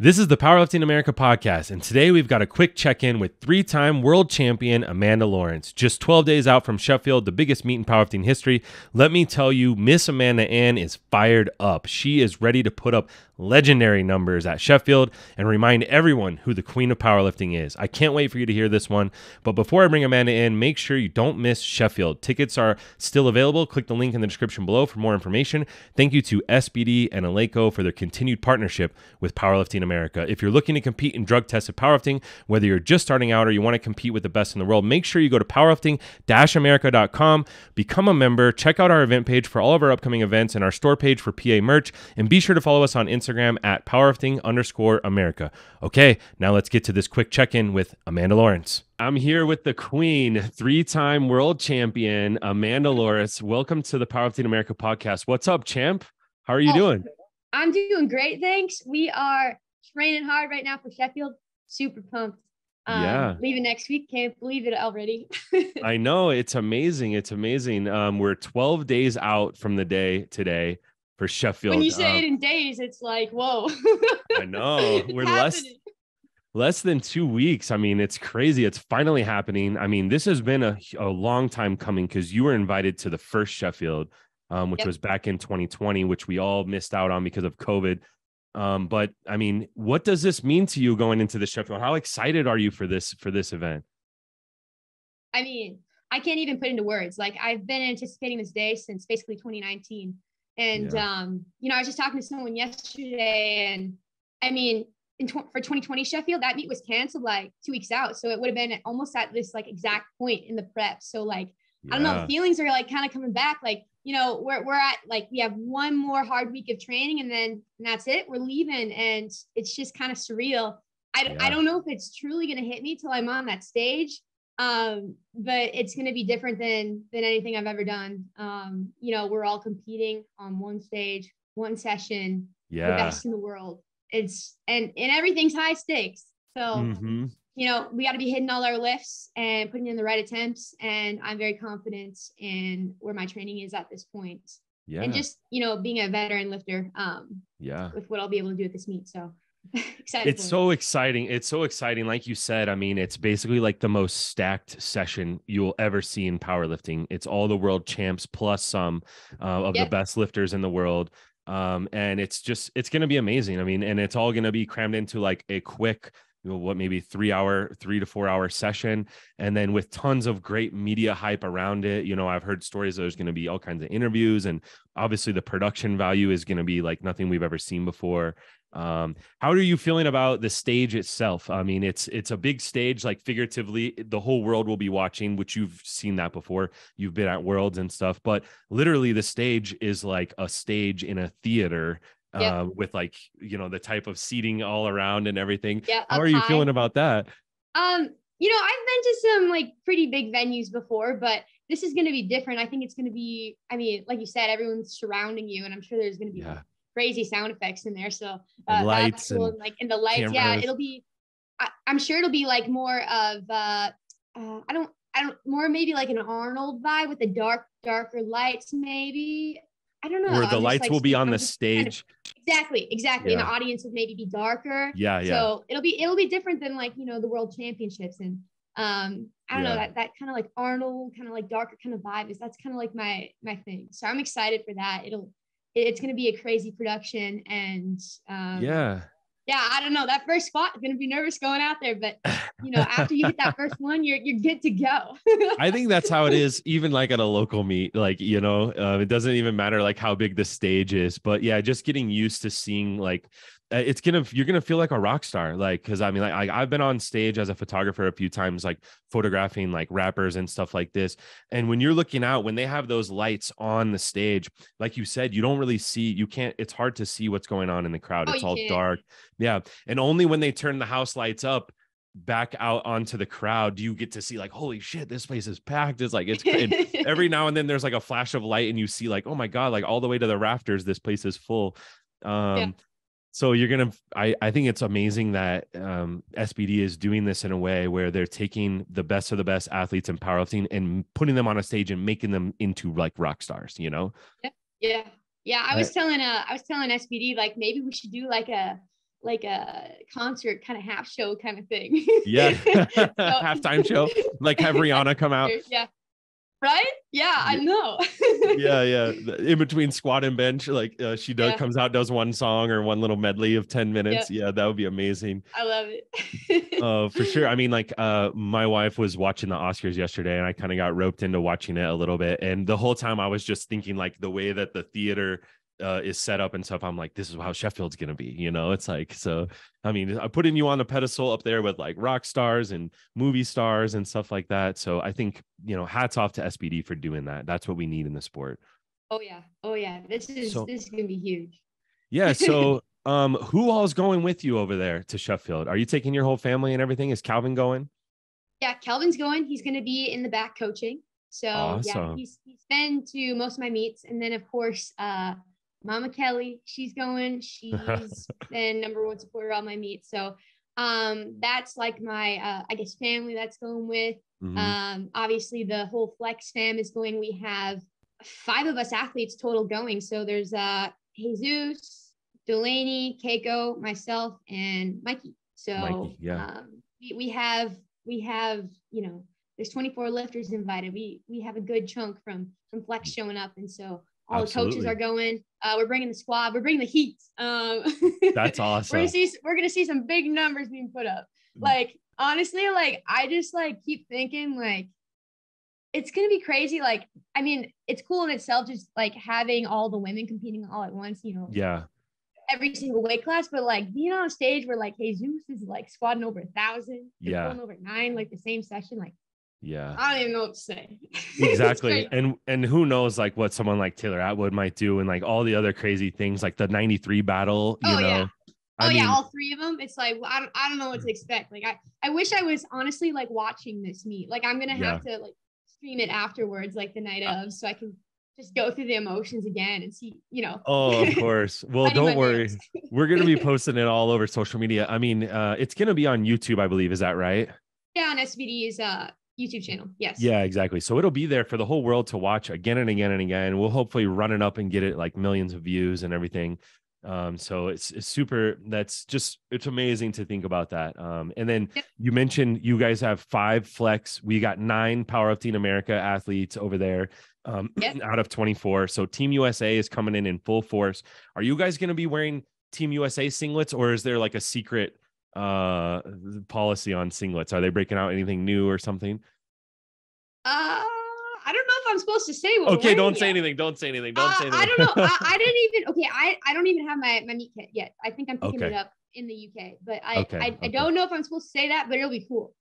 This is the Powerlifting America podcast, and today we've got a quick check in with three time world champion Amanda Lawrence. Just 12 days out from Sheffield, the biggest meet in powerlifting history. Let me tell you, Miss Amanda Ann is fired up. She is ready to put up legendary numbers at Sheffield and remind everyone who the queen of powerlifting is. I can't wait for you to hear this one. But before I bring Amanda in, make sure you don't miss Sheffield. Tickets are still available. Click the link in the description below for more information. Thank you to SBD and Eleiko for their continued partnership with Powerlifting America. If you're looking to compete in drug tested powerlifting, whether you're just starting out or you want to compete with the best in the world, make sure you go to powerlifting america.com, become a member, check out our event page for all of our upcoming events and our store page for PA merch, and be sure to follow us on Instagram Instagram at powerlifting underscore America. Okay, now let's get to this quick check in with Amanda Lawrence. I'm here with the queen, three time world champion, Amanda Lawrence. Welcome to the Powerlifting America podcast. What's up, champ? How are you oh, doing? I'm doing great. Thanks. We are training hard right now for Sheffield. Super pumped. Um, yeah. Leaving next week. Can't believe it already. I know. It's amazing. It's amazing. Um, we're 12 days out from the day today for Sheffield. When you say um, it in days, it's like, whoa. I know. We're less less than two weeks. I mean, it's crazy. It's finally happening. I mean, this has been a, a long time coming because you were invited to the first Sheffield, um, which yep. was back in 2020, which we all missed out on because of COVID. Um, but I mean, what does this mean to you going into the Sheffield? How excited are you for this for this event? I mean, I can't even put into words. Like I've been anticipating this day since basically 2019. And yeah. um, you know, I was just talking to someone yesterday, and I mean, in tw- for 2020 Sheffield, that meet was canceled like two weeks out, so it would have been almost at this like exact point in the prep. So like, yeah. I don't know, feelings are like kind of coming back. Like, you know, we're we're at like we have one more hard week of training, and then and that's it. We're leaving, and it's just kind of surreal. I, yeah. I don't know if it's truly going to hit me till I'm on that stage um, but it's going to be different than than anything I've ever done. Um, you know, we're all competing on one stage, one session, yeah. the best in the world. It's and and everything's high stakes. So mm-hmm. you know, we got to be hitting all our lifts and putting in the right attempts. And I'm very confident in where my training is at this point. Yeah. And just you know, being a veteran lifter, um, yeah, with what I'll be able to do at this meet. So it's so exciting. It's so exciting. Like you said, I mean, it's basically like the most stacked session you'll ever see in powerlifting. It's all the world champs plus some uh, of yep. the best lifters in the world. Um, and it's just, it's going to be amazing. I mean, and it's all going to be crammed into like a quick, you know, what maybe three hour, three to four hour session. And then with tons of great media hype around it. You know, I've heard stories there's going to be all kinds of interviews and obviously the production value is going to be like nothing we've ever seen before um how are you feeling about the stage itself? I mean it's it's a big stage like figuratively the whole world will be watching which you've seen that before. You've been at worlds and stuff but literally the stage is like a stage in a theater yep. uh, with like you know the type of seating all around and everything. Yeah, how are you high. feeling about that? Um you know i've been to some like pretty big venues before but this is going to be different. I think it's going to be i mean like you said everyone's surrounding you and i'm sure there's going to be yeah crazy sound effects in there. So uh, lights cool. and like in the lights, cameras. yeah, it'll be. I, am sure it'll be like more of uh, uh, I don't I don't more maybe like an Arnold vibe with the dark darker lights maybe. I don't know. Where the I'm lights like, will be on the stage. Kind of, exactly, exactly. Yeah. And the audience would maybe be darker. Yeah, yeah. So it'll be it'll be different than like you know the World Championships and um I don't yeah. know that that kind of like Arnold kind of like darker kind of vibe is that's kind of like my my thing. So I'm excited for that. It'll it's going to be a crazy production and um, yeah. yeah i don't know. That first spot going to be nervous going out there but you know after you hit that first one you're you're good to go. I think that's how it is even like at a local meet like you know uh, it doesn't even matter like how big the stage is but yeah just getting used to seeing like it's gonna you're gonna feel like a rock star like because i mean like I, i've been on stage as a photographer a few times like photographing like rappers and stuff like this and when you're looking out when they have those lights on the stage like you said you don't really see you can't it's hard to see what's going on in the crowd oh, it's all can't. dark yeah and only when they turn the house lights up back out onto the crowd do you get to see like holy shit this place is packed it's like it's every now and then there's like a flash of light and you see like oh my god like all the way to the rafters this place is full um yeah so you're gonna I, I think it's amazing that um, SBD is doing this in a way where they're taking the best of the best athletes in powerlifting and putting them on a stage and making them into like rock stars, you know? Yeah. Yeah. Yeah. I was telling uh I was telling SBD like maybe we should do like a like a concert kind of half show kind of thing. Yeah. Halftime show. Like have Rihanna come out. Yeah. Right? Yeah, I know. yeah, yeah. In between squat and bench, like uh, she does Yeah. comes out, does one song or one little medley of 10 minutes. Yeah, that would be amazing. I love it. uh for sure i mean like uh my wife was watching the oscars yesterday and i kind of got roped into watching it a little bit and the whole time i was just thinking like the way that the theater uh, is set up and stuff i'm like this is how sheffield's gonna be you know it's like so i mean i'm putting you on a pedestal up there with like rock stars and movie stars and stuff like that so i think you know hats off to sbd for doing that that's what we need in the sport oh yeah. Oh yeah. This is So- this is gonna be huge. yeah so um who all's going with you over there to sheffield are you taking your whole family and everything is calvin going Yeah, Calvin's going. He's gonna be in the back coaching. So yeah, he's he's been to most of my meets. And then of course, uh Mama Kelly, she's going. She's been number one supporter on my meet. So um that's like my uh I guess family that's going with. Mhm. Um, obviously, the whole Flex fam is going. We have five of us athletes total going. So there's uh, Jesus, Delaney, Cayco, myself, and Mikey. So Mikey, yeah. um, we, we have we have you know there's 24 lifters invited. We we have a good chunk from from Flex showing up, and so all the coaches are going. Uh, we're bringing the squad. We're bringing the heat. Um, that's we're awesome gonna see we're gonna see some big numbers being put up. Mm. Like honestly, like I just like keep thinking like it's gonna be crazy. Like I mean, it's cool in itself just like having all the women competing all at once. You know, yeah every single weight class. But like being on a stage where like Jesus is like squatting over a thousand, Yeah. over nine, like the same session. Like yeah I don't even know what to say. Exactly and and who knows like what someone like taylor atwood might do and like all the other crazy things like the 93 battle you Oh, know yeah. I oh mean, yeah, all three of them. It's like well, I don't I don't know what to expect. Like I I wish I was honestly like watching this meet. Like I'm gonna have to like stream it afterwards, like the night Uh of, so I can just go through the emotions again and see, you know. oh of course well don't worry we're gonna be posting it all over social media i mean uh it's gonna be on youtube i believe is that right yeah, on SBD's uh YouTube channel. Yes. yeah exactly so it'll be there for the whole world to watch again and again and again we'll hopefully run it up and get it like millions of views and everything um so it's, it's super that's just it's amazing to think about that um and then Yep. you mentioned you guys have five flex we got nine power of team america athletes over there um Yep. out of 24 so team usa is coming in in full force are you guys going to be wearing team usa singlets or is there like a secret uh policy on singlets are they breaking out anything new or something Uh I don't know if I'm supposed to say what okay don't say anything don't say anything don't Uh, say anything I don't know. I, I didn't even okay, I, I don't even have my, my meet kit yet. I think I'm picking Okay. it up in the UK. But I, Okay, I, I don't know if I'm supposed to say that, but it'll be cool.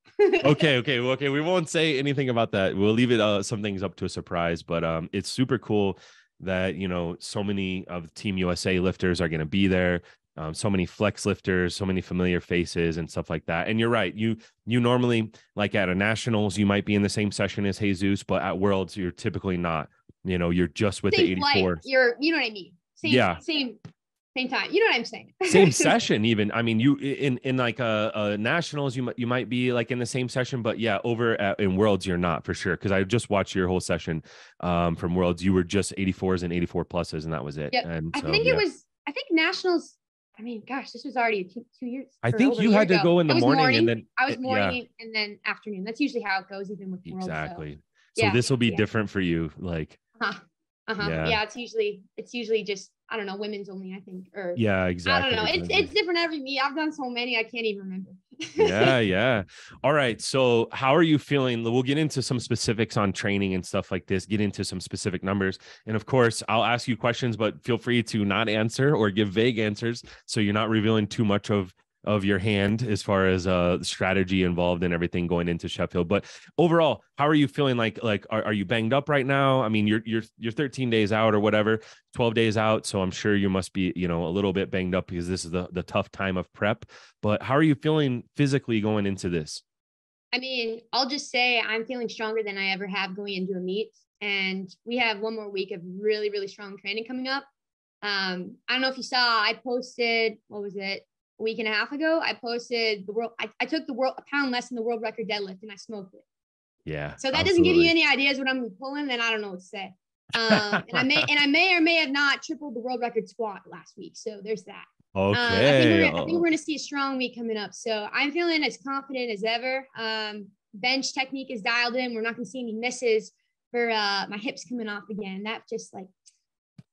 okay okay well, okay we won't say anything about that we'll leave it uh some things up to a surprise but um it's super cool that you know so many of team usa lifters are going to be there um, so many flex lifters so many familiar faces and stuff like that and you're right you you normally like at a nationals you might be in the same session as jesus but at worlds you're typically not you know you're just with the same flight. 84 You're you know what I mean. Same Yeah. same same time. You know what I'm saying. same session even i mean you in in like a, a nationals you might you might be like in the same session but yeah over at, in worlds you're not for sure because i just watched your whole session um from worlds you were just 84s and 84 pluses and that was it Yep. and I think yeah. it was I think nationals I mean, gosh, this was already two, two years. I think you had to ago. go in the was morning, and then I was yeah. morning and then afternoon. That's usually how it goes, even with worlds. so- exactly so Yeah, this will be yeah. different for you like Uh-huh. Uh-huh. Yeah. Yeah. it's usually it's usually just I don't know, women's only, I think. Or yeah exactly. I don't know. It's it's different every meet. I've done so many, I can't even remember. Yeah yeah. All right so how are you feeling? We'll get into some specifics on training and stuff like this get into some specific numbers. And of course i'll ask you questions but feel free to not answer or give vague answers so you're not revealing too much of of your hand as far as uh strategy involved and everything going into sheffield but overall how are you feeling? Like like are, are you banged up right now? I mean you're you're you're 13 days out or whatever 12 days out. So i'm sure you must be you know a little bit banged up because this is the the tough time of prep. But how are you feeling physically going into this? I mean, I'll just say I'm feeling stronger than I ever have going into a meet. And we have one more week of really, really strong training coming up. Um, I don't know if you saw, I posted, what was it, a week and a half ago? I posted the world, I, I took the world, a pound less than the world record deadlift and I smoked it. yeah So that doesn't give you any ideas what I'm pulling, then I don't know what to say. Um, and I may and I may or may have not tripled the world record squat last week. So there's that. Okay. Uh, I, think we're, I, think we're, gonna see a strong week coming up. So I'm feeling as confident as ever. Um, bench technique is dialed in. We're not gonna see any misses for uh, my hips coming off again. That just like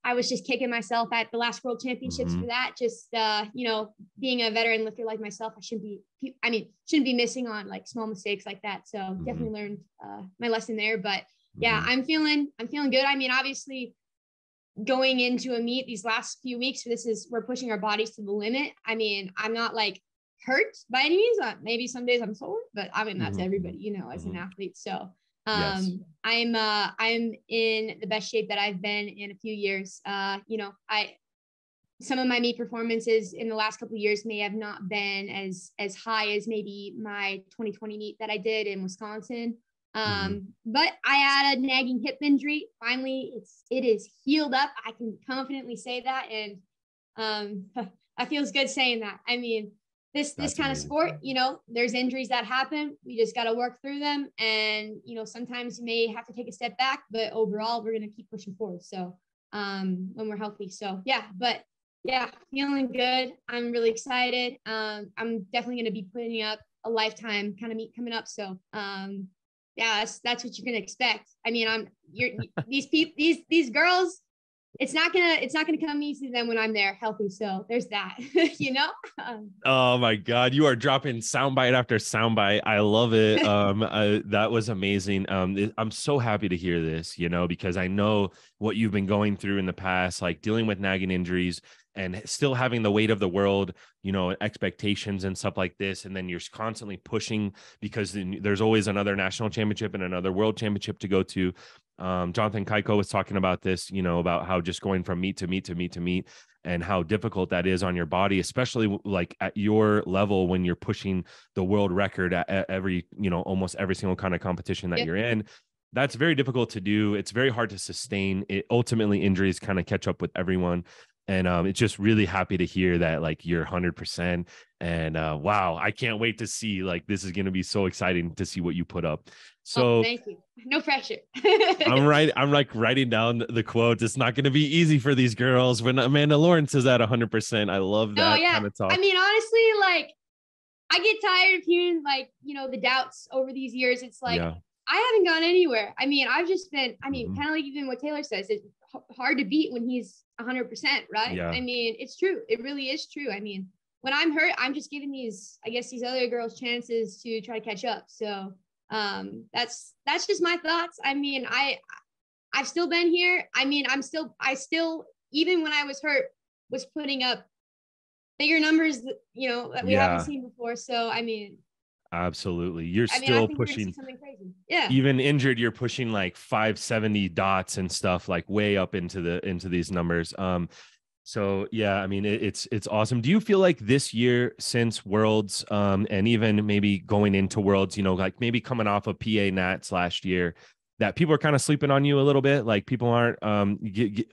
I was just kicking myself at the last world championships mm-hmm. for that. Just uh, you know, being a veteran lifter like myself, I shouldn't be. I mean, shouldn't be missing on like small mistakes like that. So mm-hmm. definitely learned uh, my lesson there. But yeah, mm-hmm. I'm feeling. I'm feeling good. I mean, obviously, going into a meet these last few weeks, this is we're pushing our bodies to the limit. I mean, I'm not like hurt by any means. Uh, maybe some days I'm sore, but I mean that's mm-hmm. everybody, you know, as an mm-hmm. athlete. So um, yes. I'm uh, I'm in the best shape that I've been in a few years. Uh, you know, I some of my meet performances in the last couple of years may have not been as as high as maybe my 2020 meet that I did in Wisconsin. Um, mm-hmm. but I had a nagging hip injury. Finally, it's it is healed up. I can confidently say that, and um, that feels good saying that. I mean, this That's this kind amazing. of sport you know there's injuries that happen. We just got to work through them. And you know sometimes you may have to take a step back but overall we're going to keep pushing forward. So um when we're healthy. So yeah but yeah feeling good. I'm really excited. Um i'm definitely going to be putting up a lifetime kind of meet coming up. So um yeah that's that's what you're going to expect. I mean i'm you're these people these these girls it's not gonna it's not gonna come easy then when I'm there healthy. So there's that, you know. Um, oh my God, you are dropping soundbite after soundbite. I love it. Um, uh, that was amazing. Um, I'm so happy to hear this, you know, because I know what you've been going through in the past, like dealing with nagging injuries and still having the weight of the world, you know, expectations and stuff like this. And then you're constantly pushing because there's always another national championship and another world championship to go to. Um, Jonathan Cayco was talking about this, you know, about how just going from meet to meet to meet to meet and how difficult that is on your body, especially like at your level when you're pushing the world record at, at every, you know, almost every single kind of competition that you're in. That's very difficult to do. It's very hard to sustain. It ultimately injuries kind of catch up with everyone and um, it's just really happy to hear that like you're 100% and uh, wow i can't wait to see like this is going to be so exciting to see what you put up oh, so oh, thank you no pressure i'm right i'm like writing down the quotes it's not going to be easy for these girls when amanda lawrence is at 100% i love oh, that oh, yeah. kind of talk i mean honestly like i get tired of hearing like you know the doubts over these years it's like yeah. I haven't gone anywhere. I mean, I've just been, I mean, mm-hmm. kind of like even what Taylor says, it's hard to beat when he's 100%, right? Yeah. I mean, it's true. It really is true. I mean, when I'm hurt, I'm just giving these, I guess, these other girls chances to try to catch up. So um, that's that's just my thoughts. I mean, I I've still been here. I mean, I'm still I still even when I was hurt was putting up bigger numbers, you know, that we yeah. haven't seen before. So I mean, Absolutely. You're I mean, still pushing Yeah. Even injured, you're pushing like 570 dots and stuff like way up into the into these numbers. Um so yeah, I mean it, it's it's awesome. Do you feel like this year since Worlds um and even maybe going into Worlds, you know, like maybe coming off of PA Nats last year, that people are kind of sleeping on you a little bit? Like people aren't um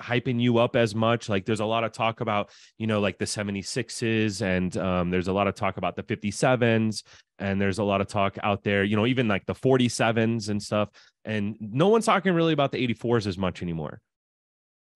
hyping you up as much? Like there's a lot of talk about you know like the 76s and um there's a lot of talk about the 57s and there's a lot of talk out there you know even like the 47s and stuff and no one's talking really about the 84s as much anymore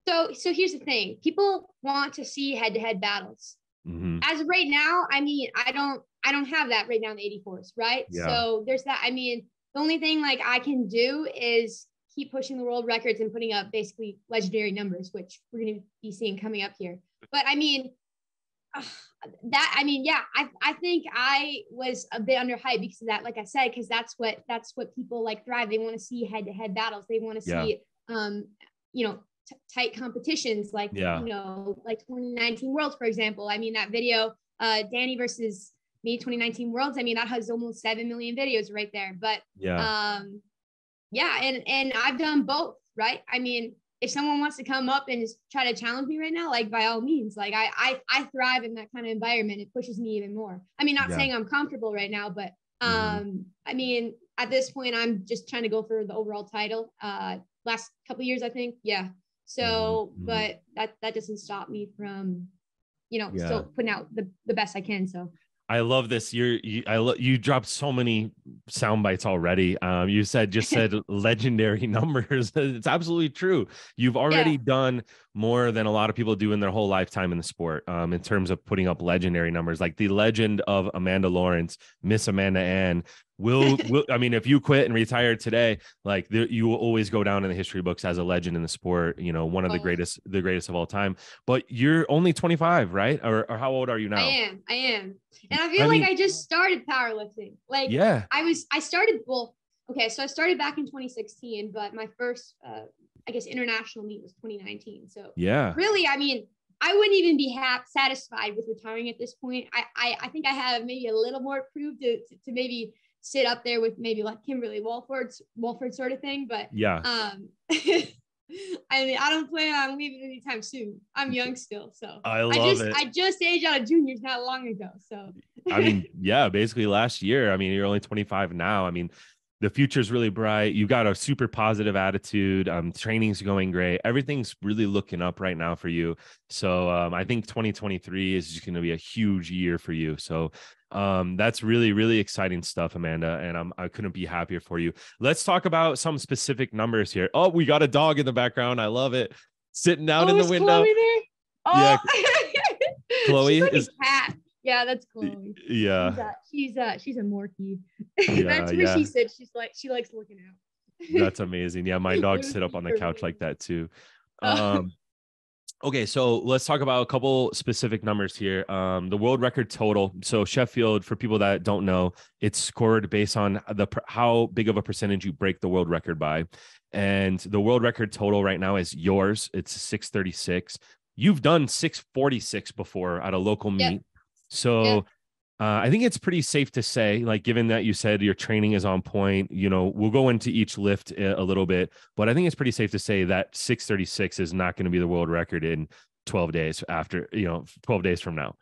so so here's the thing people want to see head-to-head battles mm-hmm. as of right now i mean i don't i don't have that right now in the 84s right yeah. so there's that i mean the only thing like I can do is keep pushing the world records and putting up basically legendary numbers, which we're going to be seeing coming up here. But I mean, uh, that I mean, yeah, I I think I was a bit underhyped because of that. Like I said, because that's what that's what people like thrive. They want to see head to head battles. They want to yeah. see, um, you know, t- tight competitions like yeah. you know, like 2019 Worlds, for example. I mean, that video, uh, Danny versus me 2019 worlds i mean that has almost 7 million videos right there but yeah um yeah and and i've done both right i mean if someone wants to come up and just try to challenge me right now like by all means like i i, I thrive in that kind of environment it pushes me even more i mean not yeah. saying i'm comfortable right now but mm-hmm. um mm-hmm. i mean at this point i'm just trying to go for the overall title uh last couple years i think yeah so mm-hmm. mm-hmm. but that that doesn't stop me from you know yeah. still putting out the, the best i can so I love this. You're you, I lo- you dropped so many sound bites already. Um, you said just said legendary numbers. it's absolutely true. You've already yeah. done more than a lot of people do in their whole lifetime in the sport. Um, in terms of putting up legendary numbers, like the legend of Amanda Lawrence, Miss Amanda Ann, will will i mean if you quit and retire today like there, you will always go down in the history books as a legend in the sport you know one of the greatest the greatest of all time. But you're only 25 right? Or, or how old are you now? i am i am. And i feel I like mean, i just started powerlifting. Like yeah. I was i started well okay so i started back in 2016 but my first uh, i guess international meet was 2019 so yeah. really i mean I wouldn't even be happy, satisfied with retiring at this point. I, I, I think I have maybe a little more proof to, to, to maybe sit up there with maybe like Kimberly Walford, Walford sort of thing. But yeah, um, I mean, I don't plan on leaving anytime soon. I'm young still, so I love I just, it. I just aged out of juniors not long ago, so I mean, yeah, basically last year. I mean, you're only 25 now. I mean, the future's really bright. You've got a super positive attitude. Um, training's going great. Everything's really looking up right now for you. So um, I think 2023 is just going to be a huge year for you. So um, that's really, really exciting stuff, Amanda. And I'm, I couldn't be happier for you. Let's talk about some specific numbers here. Oh, we got a dog in the background. I love it. Sitting out oh, in the window. Oh. Yeah. Chloe like is cat. Yeah, that's Chloe. Yeah. She's a, she's a, she's a Morkie. Yeah, that's where yeah. she sits She's like, she likes looking out. that's amazing. Yeah, my dogs sit up on the couch like that too. Um, Okay, so let's talk about a couple specific numbers here. Um, the world record total. So Sheffield, for people that don't know, it's scored based on the how big of a percentage you break the world record by, and the world record total right now is yours. It's six thirty six. You've done six forty six before at a local meet, yeah. so yeah. Uh, I think it's pretty safe to say, like, given that you said your training is on point, you know, we'll go into each lift a, little bit, but I think it's pretty safe to say that 636 is not going to be the world record in 12 days after, you know, 12 days from now.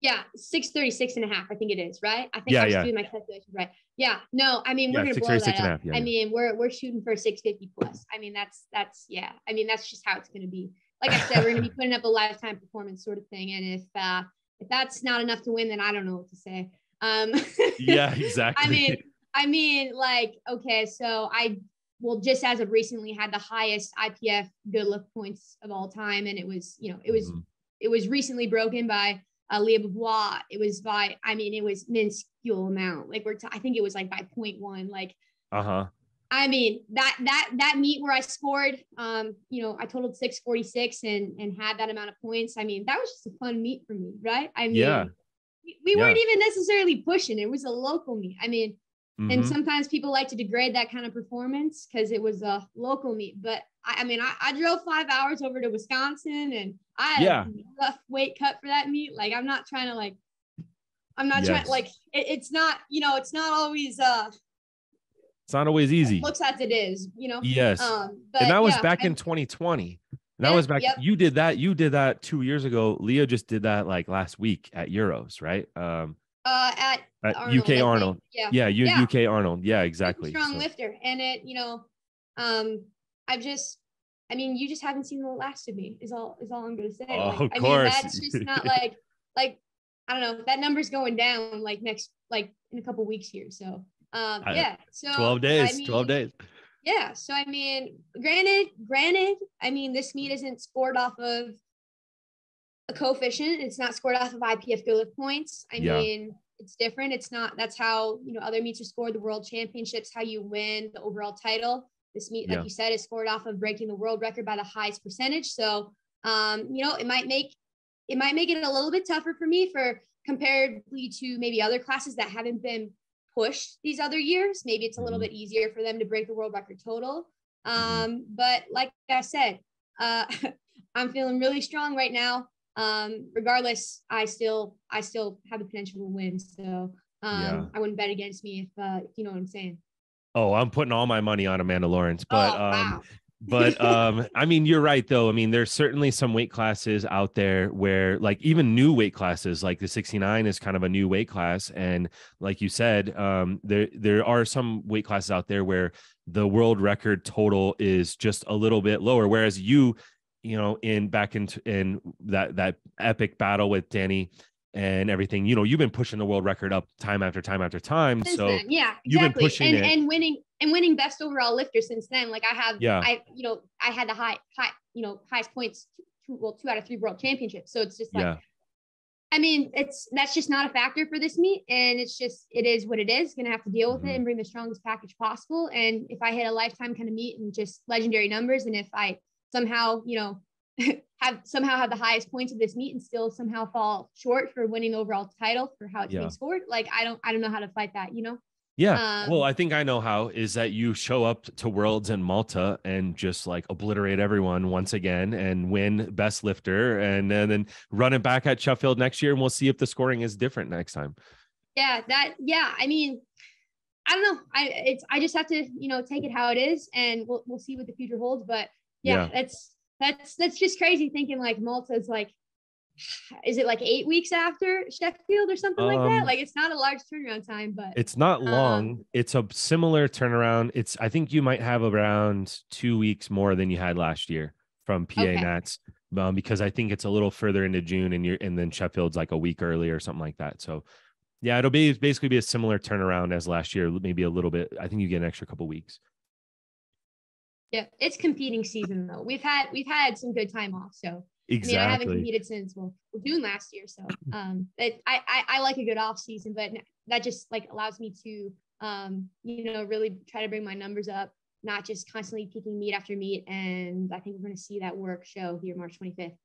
Yeah, 636 and a half, I think it is, right? I think yeah, I was yeah. doing my calculations right. Yeah, no, I mean, we're yeah, gonna blow that up. Yeah, I mean, we're we're shooting for 650 plus. I mean, that's that's yeah. I mean, that's just how it's gonna be. Like I said, we're gonna be putting up a lifetime performance sort of thing. And if uh if that's not enough to win, then I don't know what to say. Um, yeah, exactly. I mean, I mean, like, okay, so I well, just as of recently, had the highest IPF good lift points of all time, and it was, you know, it was, mm-hmm. it was recently broken by uh, Leah Beaubois. It was by, I mean, it was minuscule amount. Like we're, t- I think it was like by 0.1. Like, uh huh. I mean that that that meet where I scored, um, you know, I totaled 646 and and had that amount of points. I mean, that was just a fun meet for me, right? I mean, yeah. we, we yeah. weren't even necessarily pushing. It was a local meet. I mean, mm-hmm. and sometimes people like to degrade that kind of performance because it was a local meet. But I, I mean, I, I, drove five hours over to Wisconsin and I had yeah. a rough weight cut for that meet. Like, I'm not trying to like I'm not yes. trying like it, it's not, you know, it's not always uh it's not always easy. Looks as it is, you know. Yes. Um, and that was yeah, back I, in 2020. That yeah, was back. Yep. You did that. You did that two years ago. Leah just did that like last week at Euros, right? Um, uh, at, at Arnold, UK Arnold. Yeah. Yeah, you, yeah. UK Arnold. Yeah, exactly. Strong so. lifter, and it, you know, um, I've just, I mean, you just haven't seen the last of me. Is all is all I'm gonna say. Oh, like, of I course. Mean, that's just not like like I don't know. That number's going down like next like in a couple weeks here. So um, yeah. So 12 days, I mean, 12 days. Yeah. So, I mean, granted, granted, I mean, this meet isn't scored off of a coefficient. It's not scored off of IPF lift points. I yeah. mean, it's different. It's not, that's how, you know, other meets are scored. The world championships, how you win the overall title. This meet, like yeah. you said, is scored off of breaking the world record by the highest percentage. So, um, you know, it might make, it might make it a little bit tougher for me for comparatively to maybe other classes that haven't been push these other years. Maybe it's a little mm-hmm. bit easier for them to break the world record total. Mm-hmm. Um, but like I said, uh, I'm feeling really strong right now. Um, regardless, I still I still have the potential to win. So um, yeah. I wouldn't bet against me if, uh, if you know what I'm saying. Oh, I'm putting all my money on Amanda Lawrence, but oh, wow. um, but um i mean you're right though. I mean there's certainly some weight classes out there where like even new weight classes like the 69 is kind of a new weight class. And like you said um there there are some weight classes out there where the world record total is just a little bit lower. Whereas you you know in back in in that that epic battle with danny and everything. You know, you've been pushing the world record up time after time after time. Since so then, yeah, you've been exactly. pushing and it. and winning and winning best overall lifter since then. Like I have, Yeah. I you know I had the high high you know highest points, two, well two out of three world championships. So it's just like yeah, I mean, it's that's just not a factor for this meet, and it's just it is what it is. Going to have to deal with Mhm. it and bring the strongest package possible. And if I hit a lifetime kind of meet and just legendary numbers, and if I somehow you know have somehow have the highest points of this meet and still somehow fall short for winning overall title for how it's Yeah. being scored, like I don't I don't know how to fight that. You know? yeah. well, Um, I think I know how is that you show up to Worlds in Malta and just like obliterate everyone once again and win best lifter, and then, then run it back at Sheffield next year, and we'll see if the scoring is different next time. yeah that yeah i mean i don't know i it's i just have to you know take it how it is and we'll, we'll see what the future holds but yeah, Yeah. that's that's that's just crazy thinking like malta's like is it like eight weeks after sheffield or something like Um, that like it's not a large turnaround time but It's not Um, long. it's a similar turnaround. It's I think you might have around two weeks more than you had last year from PA Okay. Nats. Um, because I think it's a little further into June and you're and then Sheffield's like a week early or something like that. So yeah, it'll be basically be a similar turnaround as last year, maybe a little bit. I think you get an extra couple weeks. Yeah it's competing season though we've had we've had some good time off so I mean, I haven't competed since well June last year, so um, it, I, I I like a good off season, but that just like allows me to um, you know, really try to bring my numbers up, not just constantly picking meet after meat. And I think we're going to see that work show here March 25th.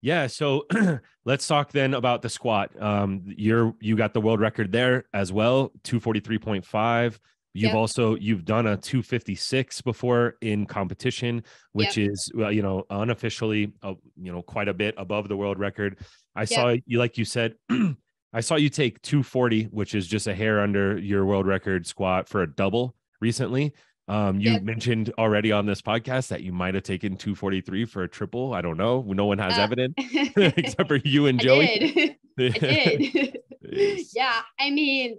Yeah, so let's talk then about the squat. Um, you're you got the world record there as well, 243.5. You've Yep. also you've done a 256 before in competition, which is well, you know, unofficially, uh, you know, quite a bit above the world record. I saw you like you said, I saw you take 240, which is just a hair under your world record squat for a double recently. Um, you Yep. mentioned already on this podcast that you might have taken 243 for a triple. I don't know. No one has Uh, evidence except for you and I Joey. did. I did. Yeah, I mean,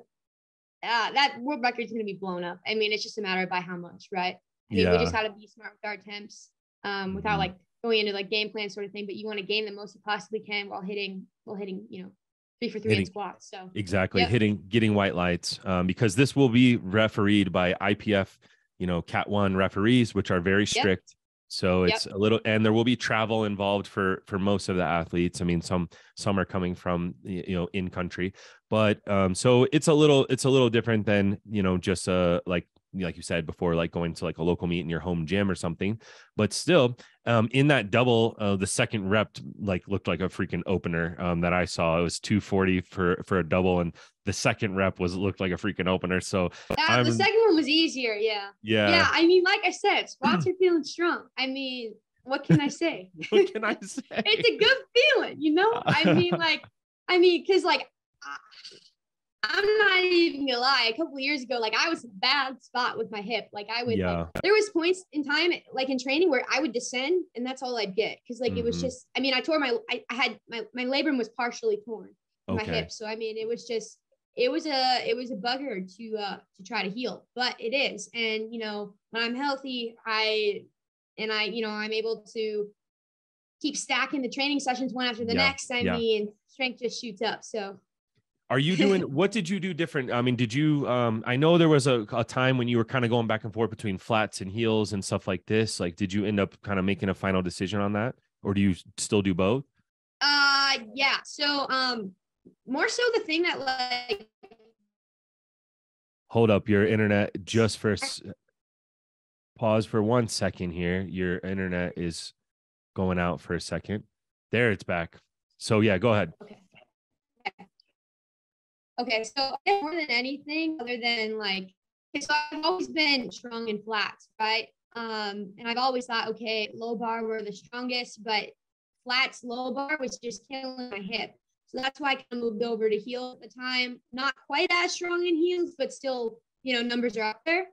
uh, that world record is going to be blown up. I mean, it's just a matter of by how much, right? I mean, we just got to be smart with our attempts um, without Mhm. like going into like game plan sort of thing. But you want to gain the most you possibly can while hitting, while hitting, you know, three for three Hitting- in squats. So Exactly. Yep. Hitting, getting white lights, um, because this will be refereed by IPF, you know, Cat One referees, which are very strict. So Yep. it's a little, and there will be travel involved for for most of the athletes. I mean, some some are coming from you know in country, but um, so it's a little it's a little different than you know just a like like you said before, like going to like a local meet in your home gym or something. But still, um, in that double, uh, the second rep like looked like a freaking opener um, that I saw. It was 240 for for a double, and the second rep was looked like a freaking opener. So that, the second one was easier. Yeah. yeah, yeah. I mean, like I said, squats are feeling strong. I mean, what can I say? what can I say? it's a good feeling, you know? I mean, like, I mean, cause like, I, I'm not even gonna lie. A couple of years ago, like I was in a bad spot with my hip. Like I would, Yeah. like, there was points in time, like in training, where I would descend, and that's all I'd get. Cause like it was Mhm. just, I mean, I tore my, I, I had my my labrum was partially torn in my hip, so I mean, it was just, it was a, it was a bugger to uh to try to heal, but it is, and you know, when I'm healthy, I, and I, you know, I'm able to keep stacking the training sessions one after the Yeah, next. I yeah. mean, strength just shoots up. So Are you doing what did you do different? I mean, did you um I know there was a, a time when you were kind of going back and forth between flats and heels and stuff like this. Like, did you end up kind of making a final decision on that? Or do you still do both? uh yeah. So um more so the thing that like Hold up your internet just for pause for one second here. Your internet is going out for a second. There it's back. So yeah, go ahead. okay. Okay. Okay, so more than anything, other than like, okay, so I've always been strong in flats, right? Um, and I've always thought, okay, low bar were the strongest, but flats, low bar was just killing my hip. So that's why I kind of moved over to heel at the time. Not quite as strong in heels, but still, you know, numbers are up there.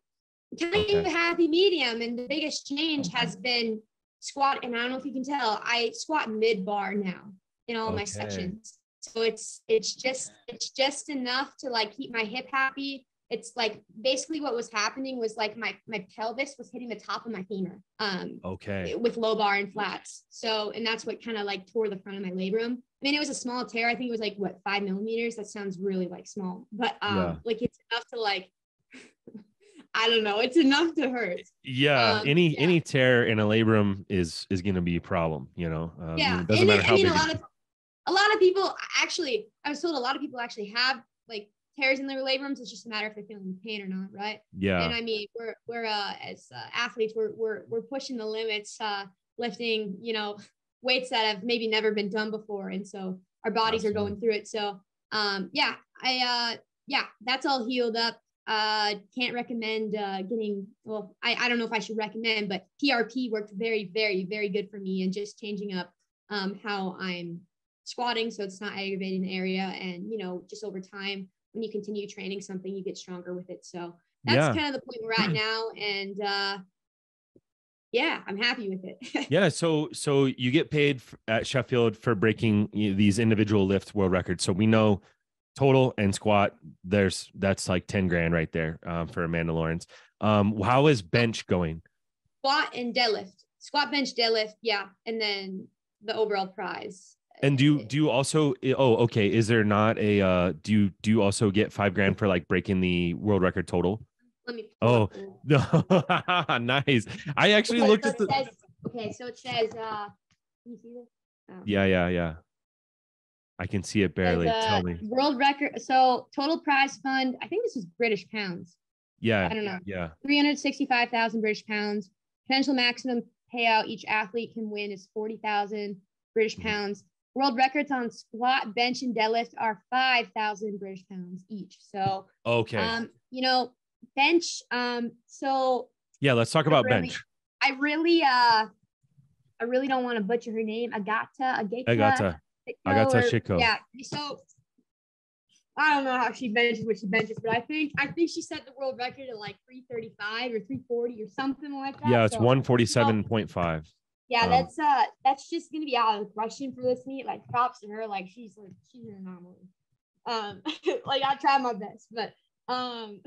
Kind of Okay. a happy medium, and the biggest change has been squat. And I don't know if you can tell, I squat mid bar now in all my Okay. sections. So it's it's just it's just enough to like keep my hip happy it's like basically what was happening was like my my pelvis was hitting the top of my femur um Okay. with low bar and flats so and that's what kind of like tore the front of my labrum i mean it was a small tear i think it was like what five millimeters that sounds really like small but um Yeah. like it's enough to like i don't know it's enough to hurt Yeah. Um, any yeah. any tear in a labrum is is going to be a problem. You know. Um, yeah It doesn't and matter it- how I mean, big. a lot of a lot of people actually i was told a lot of people actually have like tears in their labrums it's just a matter if they're feeling pain or not right yeah. and I mean, we're we're uh, as uh, athletes, we're we're we're pushing the limits, uh, lifting, you know, weights that have maybe never been done before, and so our bodies are going through it. So, um, yeah, I uh, yeah, that's all healed up. Uh, can't recommend uh, getting. Well, I I don't know if I should recommend, but PRP worked very very very good for me, and just changing up um, how I'm squatting so it's not aggravating the area, and you know, just over time when you continue training something, you get stronger with it. So that's Yeah. kind of the point we're at now and uh yeah i'm happy with it. Yeah so so you get paid at sheffield for breaking you know, these individual lift world records. So we know total and squat there's that's like 10 grand right there um, for amanda lawrence. Um how is bench going? Squat and deadlift. Squat bench deadlift yeah and then the overall prize and do you do you also oh okay is there not a uh do you do you also get five grand for like breaking the world record total let me Oh, pull up the- no nice i actually Okay, looked so at the says- okay so it says uh can you see this Oh. yeah yeah yeah i can see it It says, barely uh, tell me world record so total prize fund i think this is british pounds yeah I don't know. yeah 365,000 British pounds. Potential maximum payout each athlete can win is 40,000 British Mhm. pounds. World records on squat, bench, and deadlift are 5,000 British pounds each. So, okay um, you know, bench. Um, so yeah let's talk about really- bench I really, uh, I really don't want to butcher her name. Agata, Agata, agata Agata or- Sitko. Yeah. So I don't know how she benches what she benches, but I think I think she set the world record at like 335 or 340 or something like that. Yeah, it's So, 147.5. Yeah, um, that's uh that's just gonna be out of the question for this meet. Like props to her. Like she's like she's an anomaly. Um like I tried my best, but um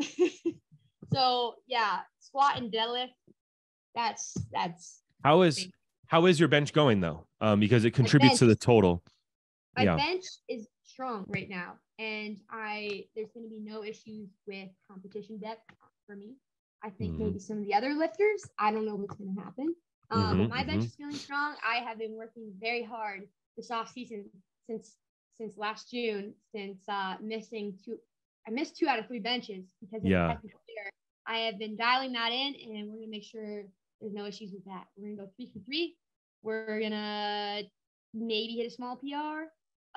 so yeah, squat and deadlift. That's that's how is how is your bench going though? Um, because it contributes to the total. my Yeah. bench is strong right now and i there's going to be no issues with competition depth for me i think Mhm. maybe some of the other lifters i don't know what's going to happen um, Mhm, but my bench mhm. is feeling strong. I have been working very hard this off season since since last june since uh missing two i missed two out of three benches because of Yeah. the technical error. I have been dialing that in and we're going to make sure there's no issues with that. We're going to go three for three. We're going to maybe hit a small pr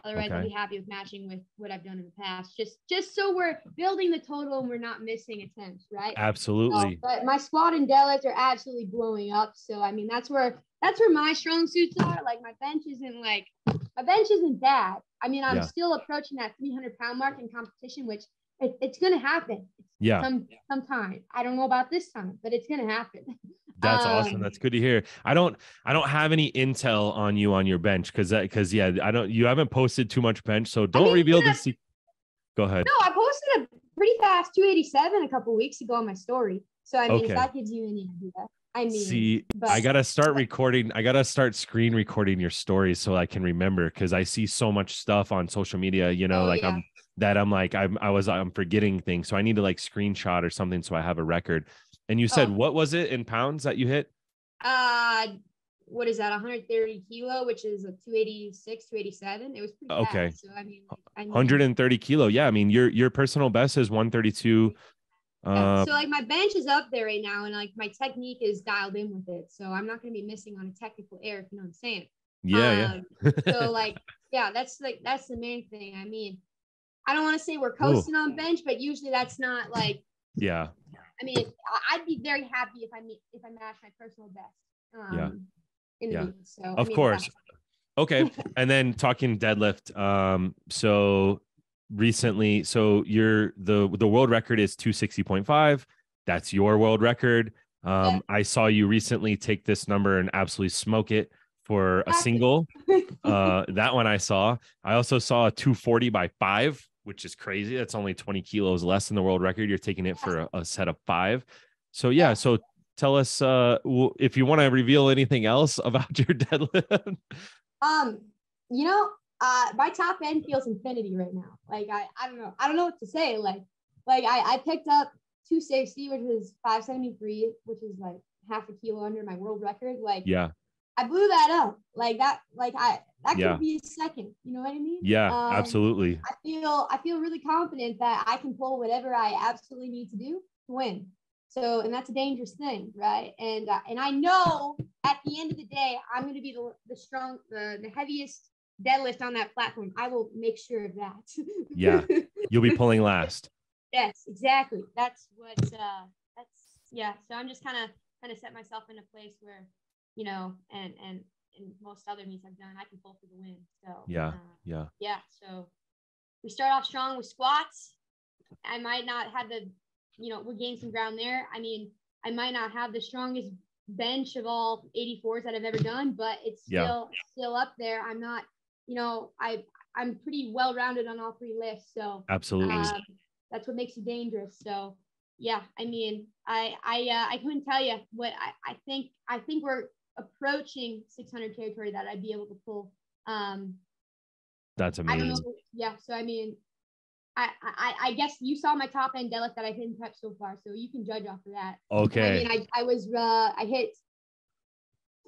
Otherwise, I'll Okay. be happy with matching with what I've done in the past. Just just so we're building the total and we're not missing attempts, right? So, Absolutely. but my squat and deadlift are absolutely blowing up. So I mean, that's where that's where my strong suits are. Like my bench isn't like my bench isn't bad. I mean, I'm Yeah. still approaching that 300 pound mark in competition, which it, it's gonna happen. Yeah, Some sometime. I don't know about this time, but it's gonna happen. that's awesome. um, That's good to hear. I don't I don't have any intel on you on your bench because that because yeah, I don't you haven't posted too much bench, so don't mean, reveal the secret. Go ahead. No, I posted a pretty fast 287 a couple weeks ago on my story. So I mean, Okay. if that gives you any idea, I mean, See, but I gotta start recording. I gotta start screen recording your stories so I can remember because I see so much stuff on social media. You know, Oh, like yeah. I'm that I'm like I'm I was I'm forgetting things, so I need to like screenshot or something so I have a record. And you said Oh. what was it in pounds that you hit? uh, what is that? 130 kilo, which is a 286, 287. It was pretty Okay. fast. So I mean, I mean 130 kilo. Yeah, I mean your your personal best is 132. yeah. Uh, so like my bench is up there right now, and like my technique is dialed in with it. So I'm not gonna be missing on a technical error, if you know what I'm saying. yeah, Um, so like, yeah, that's like that's the main thing. I mean, I don't want to say we're coasting on bench, but usually that's not like yeah. I mean, I- I'd be very happy if I meet if I match my personal best. Um, Yeah. In Yeah. So I Of mean, course. Okay. and then talking deadlift. Um, so recently, so you're the the world record is 260.5. That's your world record. Um, Yeah. I saw you recently take this number and absolutely smoke it for a single. Uh, that one I saw. I also saw a 240 by five which is crazy. That's only 20 kilos less than the world record. You're taking it for a, a set of five. So yeah, so tell us uh if you want to reveal anything else about your deadlift. Um, you know, uh my top end feels infinity right now. Like I I don't know. I don't know what to say. Like like I I picked up 260, which is 573, which is like half a kilo under my world record. Like yeah, I blew that up. Like that, like I that yeah. could be a second. You know what I mean? Yeah, um, absolutely. I feel I feel really confident that I can pull whatever I absolutely need to do to win. So, and that's a dangerous thing, right? And uh, and I know at the end of the day, I'm going to be the the strong, the the heaviest deadlift on that platform. I will make sure of that. yeah, you'll be pulling last. Yes, exactly. That's what. uh That's yeah. So I'm just kind of kind of set myself in a place where, you know, and and in most other meets I've done, I can pull for the win. So yeah, uh, yeah, yeah. So we start off strong with squats. I might not have the, you know, we gain some ground there. I mean, I might not have the strongest bench of all 84s that I've ever done, but it's still yeah. still up there. I'm not, you know, I I'm pretty well rounded on all three lifts. So absolutely, um, that's what makes you dangerous. So yeah, I mean, I I uh, I couldn't tell you what I, I think I think we're approaching 600 territory that I'd be able to pull. Um, That's amazing. Know, yeah, so I mean, I, I I guess you saw my top end deadlift that I hit in prep so far, so you can judge off of that. Okay. I mean, I, I was uh, I hit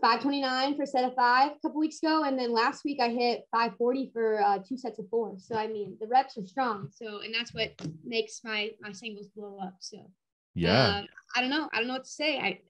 529 for set of five a couple weeks ago, and then last week I hit 540 for uh, two sets of four. So I mean, the reps are strong. So and that's what makes my my singles blow up. So yeah, uh, I don't know. I don't know what to say. I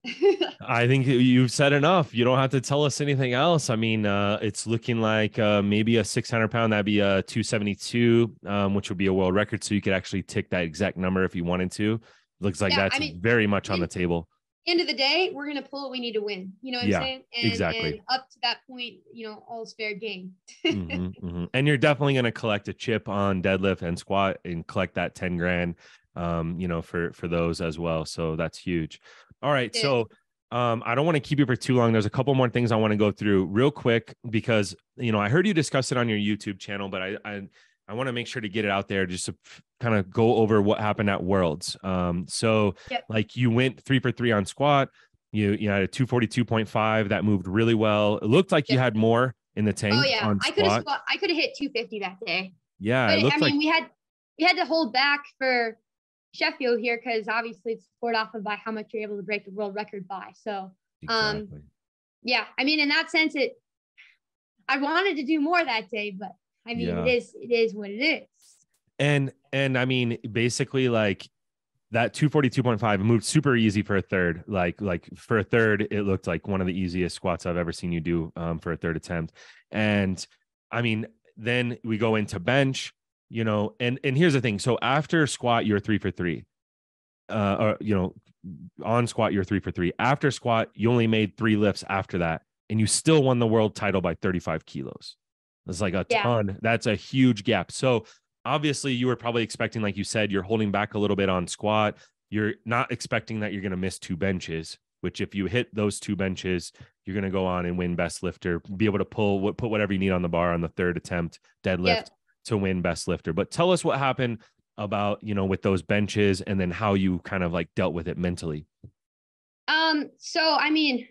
I think you've said enough. You don't have to tell us anything else. I mean, uh, it's looking like uh, maybe a 600 pound. That'd be a 272, um, which would be a world record. So you could actually tick that exact number if you wanted to. Looks like yeah, that's I mean, very much on the table end of the day, we're gonna pull what we need to win. You know what yeah, I'm saying? And, exactly. And up to that point, you know, all's fair game. mm-hmm, mm-hmm. And you're definitely gonna collect a chip on deadlift and squat and collect that 10 grand um, you know, for for those as well. So that's huge. All right. Yeah. So um, I don't want to keep you for too long. There's a couple more things I want to go through real quick because you know I heard you discuss it on your YouTube channel, but I I, I want to make sure to get it out there just to kind of go over what happened at Worlds. Um, so yep. like you went three for three on squat. You you had a 242.5 that moved really well. It looked like yep. you had more in the tank. Oh yeah, I could have I could have hit 250 that day. Yeah, but, I mean like... we had we had to hold back for Sheffield here because obviously it's scored off of by how much you're able to break the world record by. So, um, exactly. yeah, I mean, in that sense, it. I wanted to do more that day, but I mean, yeah. it is it is what it is. And and I mean, basically, like that 242.5 moved super easy for a third. Like like for a third, it looked like one of the easiest squats I've ever seen you do um, for a third attempt. And I mean, then we go into bench you know and and here's the thing so after squat you're three for three. Uh or you know on squat you're three for three. After squat you only made three lifts after that and you still won the world title by 35 kilos. It's like a yeah. ton. That's a huge gap. So obviously you were probably expecting like you said you're holding back a little bit on squat. You're not expecting that you're going to miss two benches which if you hit those two benches you're going to go on and win best lifter be able to pull what put whatever you need on the bar on the third attempt deadlift to win best lifter. But tell us what happened about, you know, with those benches and then how you kind of like dealt with it mentally. Um, so I mean,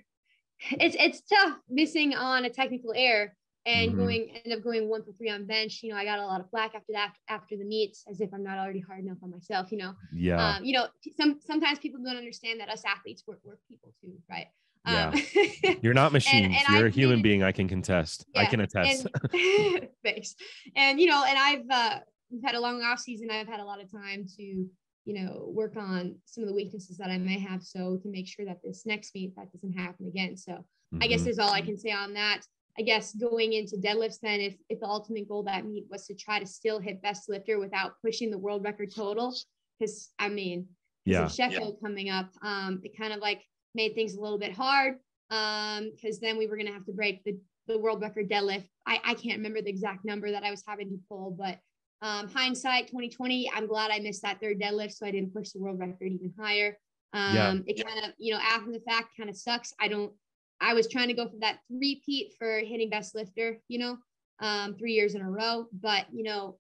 it's it's tough missing on a technical error and mm-hmm. going end up going one for three on bench. You know, I got a lot of flack after that after the meets, as if I'm not already hard enough on myself. You know, yeah. Um, you know, some sometimes people don't understand that us athletes we're, we're people too, right? Yeah. Um, You're not machines. And, and You're I've a human being. I can contest. Yeah, I can attest. And, thanks. And you know, and I've uh, had a long off season. I've had a lot of time to, you know, work on some of the weaknesses that I may have, so to make sure that this next meet that doesn't happen again. So mm-hmm. I guess mm-hmm. is all I can say on that. I guess going into deadlifts, then if if the ultimate goal that meet was to try to still hit best lifter without pushing the world record total, because I mean, yeah, Sheffield yeah. coming up, um, it kind of like made things a little bit hard because um, then we were going to have to break the, the world record deadlift. I, I can't remember the exact number that I was having to pull, but um, hindsight 2020, I'm glad I missed that third deadlift so I didn't push the world record even higher. Um, yeah. It kind of, you know, after the fact kind of sucks. I don't, I was trying to go for that three-peat for hitting best lifter, you know, um, three years in a row. But, you know,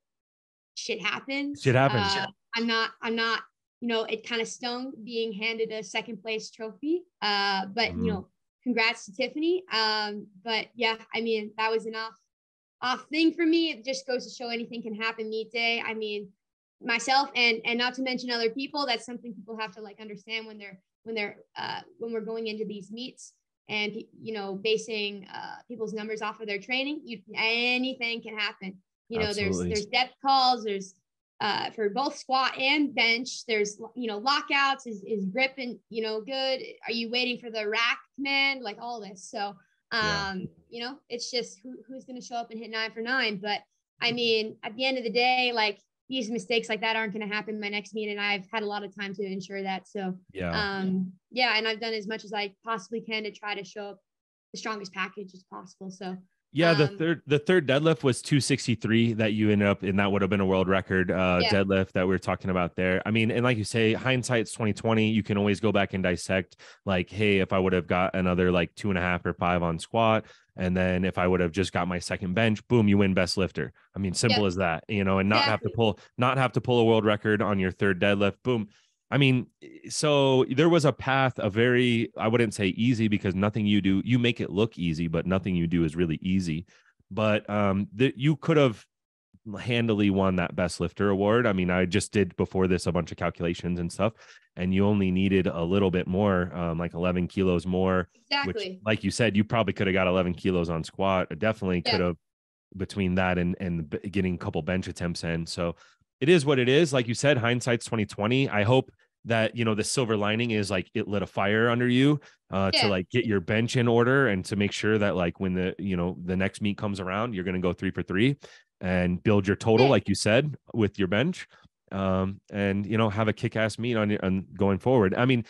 shit happens. Shit happens. Uh, I'm not. I'm not. You know, it kind of stung being handed a second place trophy. Uh, but mm-hmm. you know, congrats to Tiffany. Um, but yeah, I mean, that was enough off thing for me. It just goes to show anything can happen meet day. I mean, myself and and not to mention other people. That's something people have to like understand when they're when they're uh, when we're going into these meets and you know basing uh, people's numbers off of their training. You anything can happen. You know, Absolutely. there's there's depth calls. There's uh, for both squat and bench. There's you know lockouts. Is is grip and you know good? Are you waiting for the rack man? Like all this. So um, yeah. you know, it's just who, who's going to show up and hit nine for nine. But I mean, at the end of the day, like these mistakes like that aren't going to happen my next meet. And I've had a lot of time to ensure that. So, yeah. Um, yeah. And I've done as much as I possibly can to try to show up the strongest package as possible. So, yeah, the um, third the third deadlift was 263 that you ended up and that would have been a world record uh yeah. deadlift that we are talking about there. I mean, and like you say, hindsight's 2020. You can always go back and dissect like, hey, if I would have got another like two and a half or five on squat, and then if I would have just got my second bench, boom, you win best lifter. I mean, simple yeah. as that, you know, and not exactly. have to pull not have to pull a world record on your third deadlift. Boom. I mean, so there was a path, a very, I wouldn't say easy because nothing you do, you make it look easy, but nothing you do is really easy. But um, that you could have handily won that best lifter award. I mean, I just did before this a bunch of calculations and stuff, and you only needed a little bit more, um, like 11 kilos more. Exactly. Which, like you said, you probably could have got 11 kilos on squat. Definitely yeah. could have between that and and getting a couple bench attempts in. So it is what it is. Like you said, hindsight's 2020. I hope that you know the silver lining is like it lit a fire under you uh yeah. to like get your bench in order and to make sure that like when the you know the next meet comes around you're going to go 3 for 3 and build your total yeah. like you said with your bench um and you know have a kick-ass meet on, on going forward i mean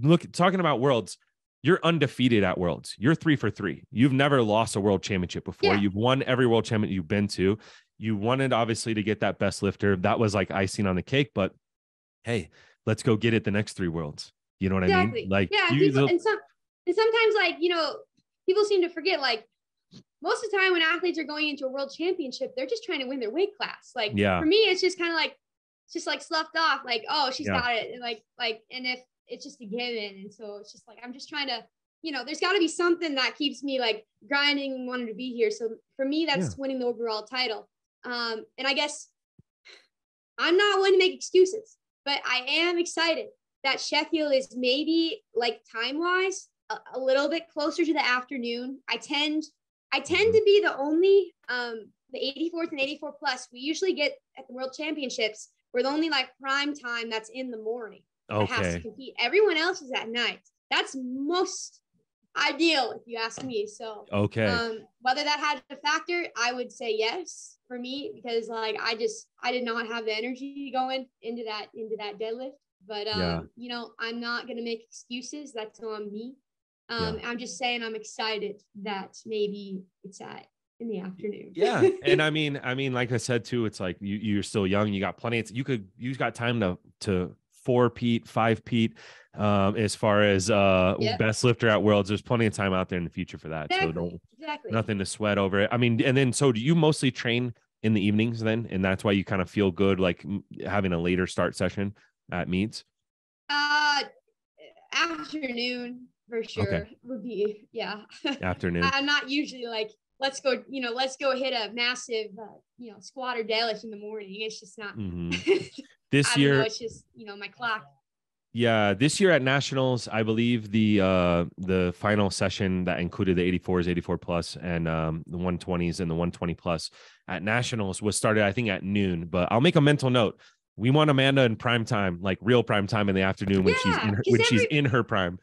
look talking about worlds you're undefeated at worlds you're 3 for 3 you've never lost a world championship before yeah. you've won every world championship you've been to you wanted obviously to get that best lifter. That was like icing on the cake, but hey, let's go get it the next three worlds. You know what exactly. I mean? Like, yeah, people, and, some, and sometimes like you know, people seem to forget like most of the time when athletes are going into a world championship, they're just trying to win their weight class. Like, yeah. for me, it's just kind of like it's just like sloughed off, like, oh, she's yeah. got it, and like, like, and if it's just a given, and so it's just like I'm just trying to you know, there's got to be something that keeps me like grinding, wanting to be here. So for me, that's yeah. winning the overall title. Um, and I guess I'm not one to make excuses, but I am excited that Sheffield is maybe like time wise a, a, little bit closer to the afternoon. I tend I tend to be the only um, the 84th and 84 plus. We usually get at the World Championships. We're the only like prime time that's in the morning okay. that has to compete. Everyone else is at night. That's most ideal if you ask me. So okay, um, whether that had a factor, I would say yes for me because like I just I did not have the energy going into that into that deadlift. But um, yeah. you know, I'm not gonna make excuses. That's on me. Um, yeah. I'm just saying I'm excited that maybe it's at in the afternoon. yeah. And I mean, I mean, like I said too, it's like you you're still young, you got plenty. Of, you could you got time to to four Pete, five Pete um, as far as uh, yep. best lifter at Worlds. There's plenty of time out there in the future for that. Exactly. So don't exactly nothing to sweat over it. I mean, and then so do you mostly train in the evenings then, and that's why you kind of feel good like having a later start session at meets. Uh, afternoon for sure okay. would be yeah. Afternoon. I'm not usually like let's go you know let's go hit a massive uh, you know squat or deadlift in the morning. It's just not. Mm-hmm. This year, know, it's just you know my clock yeah, this year at Nationals, I believe the uh the final session that included the 84s, 84 plus, and um the 120s and the 120 plus at Nationals was started, I think, at noon. But I'll make a mental note. We want Amanda in prime time, like real prime time in the afternoon when yeah, she's in her, when every, she's in her prime.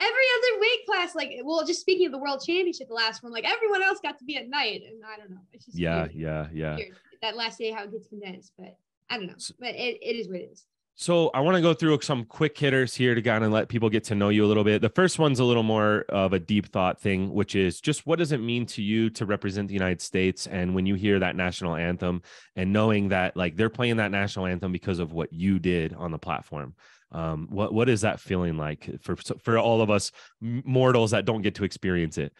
Every other weight class, like well, just speaking of the world championship, the last one, like everyone else got to be at night, and I don't know. It's just yeah, weird. yeah, yeah. That last day, how it gets condensed, but I don't know. But it, it is what it is. So I want to go through some quick hitters here to kind of let people get to know you a little bit. The first one's a little more of a deep thought thing, which is just what does it mean to you to represent the United States? And when you hear that national anthem and knowing that like they're playing that national anthem because of what you did on the platform, um, what what is that feeling like for for all of us mortals that don't get to experience it?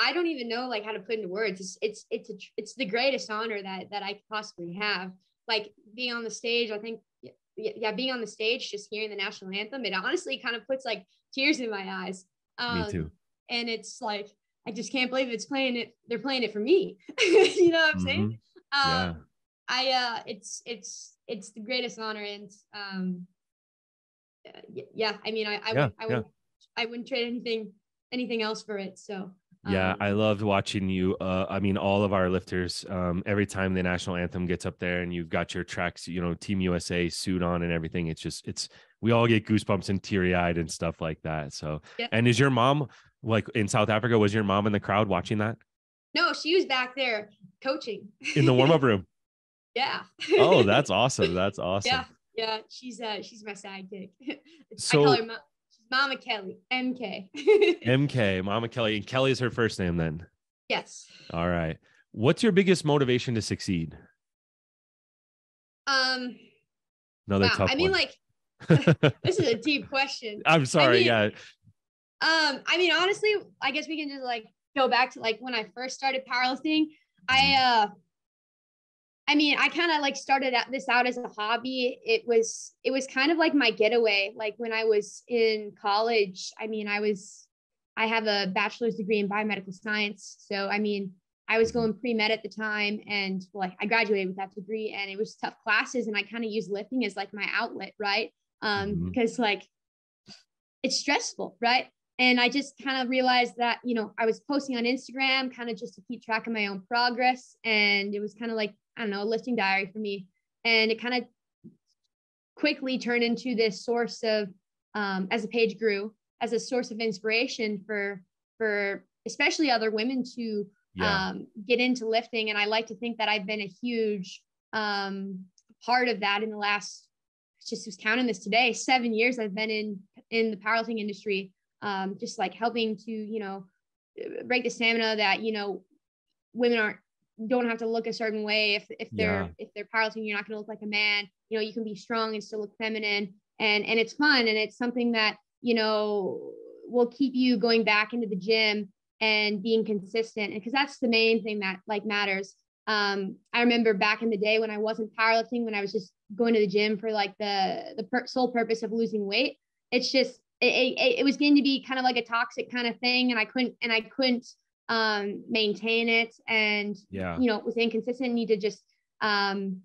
I don't even know like how to put into words. It's it's it's a, it's the greatest honor that that I could possibly have like being on the stage, I think yeah, being on the stage, just hearing the national anthem, it honestly kind of puts like tears in my eyes. Um, me too. And it's like I just can't believe it's playing it. They're playing it for me. you know what I'm mm-hmm. saying? Um, yeah. I uh, it's it's it's the greatest honor, and um, yeah. I mean, I I, yeah, would, I, would, I wouldn't trade anything anything else for it. So yeah, um, I loved watching you. Uh, I mean, all of our lifters. Um, every time the national anthem gets up there, and you've got your tracks, you know, Team USA suit on and everything. It's just, it's we all get goosebumps and teary eyed and stuff like that. So, yeah. and is your mom like in South Africa? Was your mom in the crowd watching that? No, she was back there coaching in the warm up room. yeah. oh, that's awesome. That's awesome. Yeah, yeah. She's uh, she's my sidekick. so, I call her Mama Kelly, MK. MK, Mama Kelly. And Kelly is her first name then? Yes. All right. What's your biggest motivation to succeed? Um, another wow. tough I mean, one. like, this is a deep question. I'm sorry. I mean, yeah. Um, I mean, honestly, I guess we can just like go back to like when I first started powerlifting. I, mm-hmm. uh, I mean, I kind of like started this out as a hobby. It was it was kind of like my getaway. Like when I was in college, I mean, I was I have a bachelor's degree in biomedical science. So I mean, I was going pre-med at the time and like I graduated with that degree and it was tough classes and I kind of used lifting as like my outlet, right? Um, mm-hmm. because like it's stressful, right? And I just kind of realized that, you know, I was posting on Instagram kind of just to keep track of my own progress. And it was kind of like I don't know, a lifting diary for me. And it kind of quickly turned into this source of, um, as the page grew, as a source of inspiration for, for especially other women to yeah. um, get into lifting. And I like to think that I've been a huge um, part of that in the last, just was counting this today, seven years I've been in, in the powerlifting industry, um, just like helping to, you know, break the stamina that, you know, women aren't don't have to look a certain way. If if they're yeah. if they're powerlifting you're not going to look like a man. You know you can be strong and still look feminine. And and it's fun. And it's something that you know will keep you going back into the gym and being consistent. Because that's the main thing that like matters. Um i remember back in the day when i wasn't powerlifting when i was just going to the gym for like the the per- sole purpose of losing weight it's just it, it, it was going to be kind of like a toxic kind of thing and i couldn't and i couldn't um, maintain it. And yeah. you know it was inconsistent need to just um,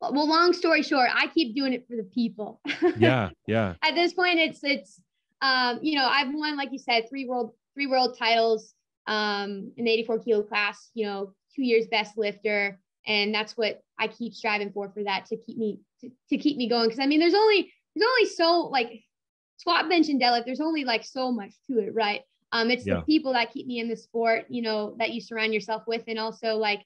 well long story short i keep doing it for the people. Yeah yeah. At this point it's it's um, you know i've won like you said three world three world titles um, in the 84 kilo class you know two years best lifter. And that's what i keep striving for for that to keep me to, to keep me going. Because i mean there's only there's only so like squat bench and deadlift there's only like so much to it right um, it's yeah. the people that keep me in the sport, you know, that you surround yourself with, and also like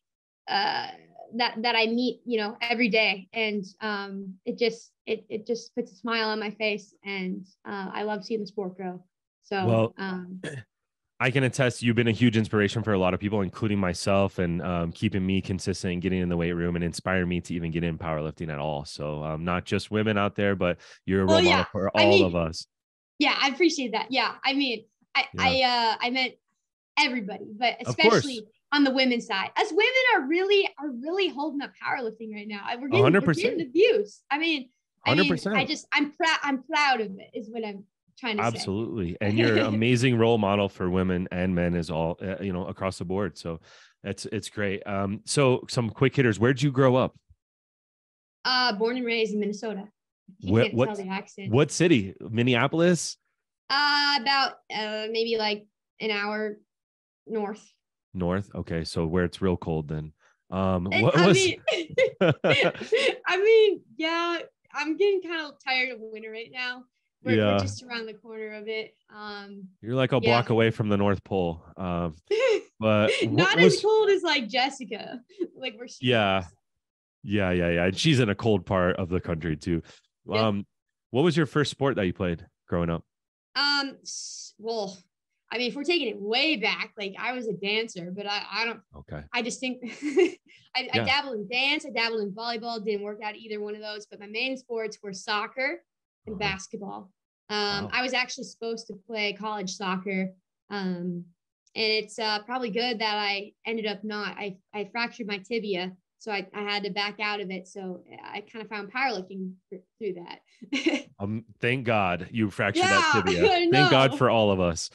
uh, that that I meet, you know, every day, and um, it just it it just puts a smile on my face, and uh, I love seeing the sport grow. So well. Um, I can attest you've been a huge inspiration for a lot of people, including myself, and um, keeping me consistent and getting in the weight room and inspiring me to even get in powerlifting at all. So, um, not just women out there, but you're a role well, yeah. model for all I mean, of us. Yeah, I appreciate that. Yeah, I mean, I yeah. I uh I meant everybody, but especially on the women's side. Us women are really are really holding up powerlifting right now. We're getting, 100%. We're getting the views. I mean, I 100%. mean, I just I'm proud I'm proud of it. Is what I'm trying to Absolutely. say. And you're an amazing role model for women and men is all uh, you know across the board. So it's it's great. Um, so some quick hitters. Where'd you grow up? Uh, born and raised in Minnesota. what what, what city? Minneapolis. Uh, about uh, maybe like an hour north. North. Okay, so where it's real cold then. Um, what I was? Mean, I mean, yeah, I'm getting kind of tired of winter right now. We're, yeah. we're just around the corner of it. Um, You're like a yeah. block away from the North Pole. Um, but not was, as cold as like Jessica. Like we're yeah, yeah, yeah, yeah. And she's in a cold part of the country too. Um, what was your first sport that you played growing up? Um, well, I mean, if we're taking it way back, like I was a dancer, but I, I don't, okay. I just think I, yeah. I dabbled in dance, I dabbled in volleyball, didn't work out either one of those, but my main sports were soccer and uh-huh. basketball. Um, wow. I was actually supposed to play college soccer. Um, and it's uh, probably good that I ended up not. I, I fractured my tibia. so I, I had to back out of it. So I kind of found powerlifting through that. um, thank God you fractured yeah, that tibia. Thank God for all of us.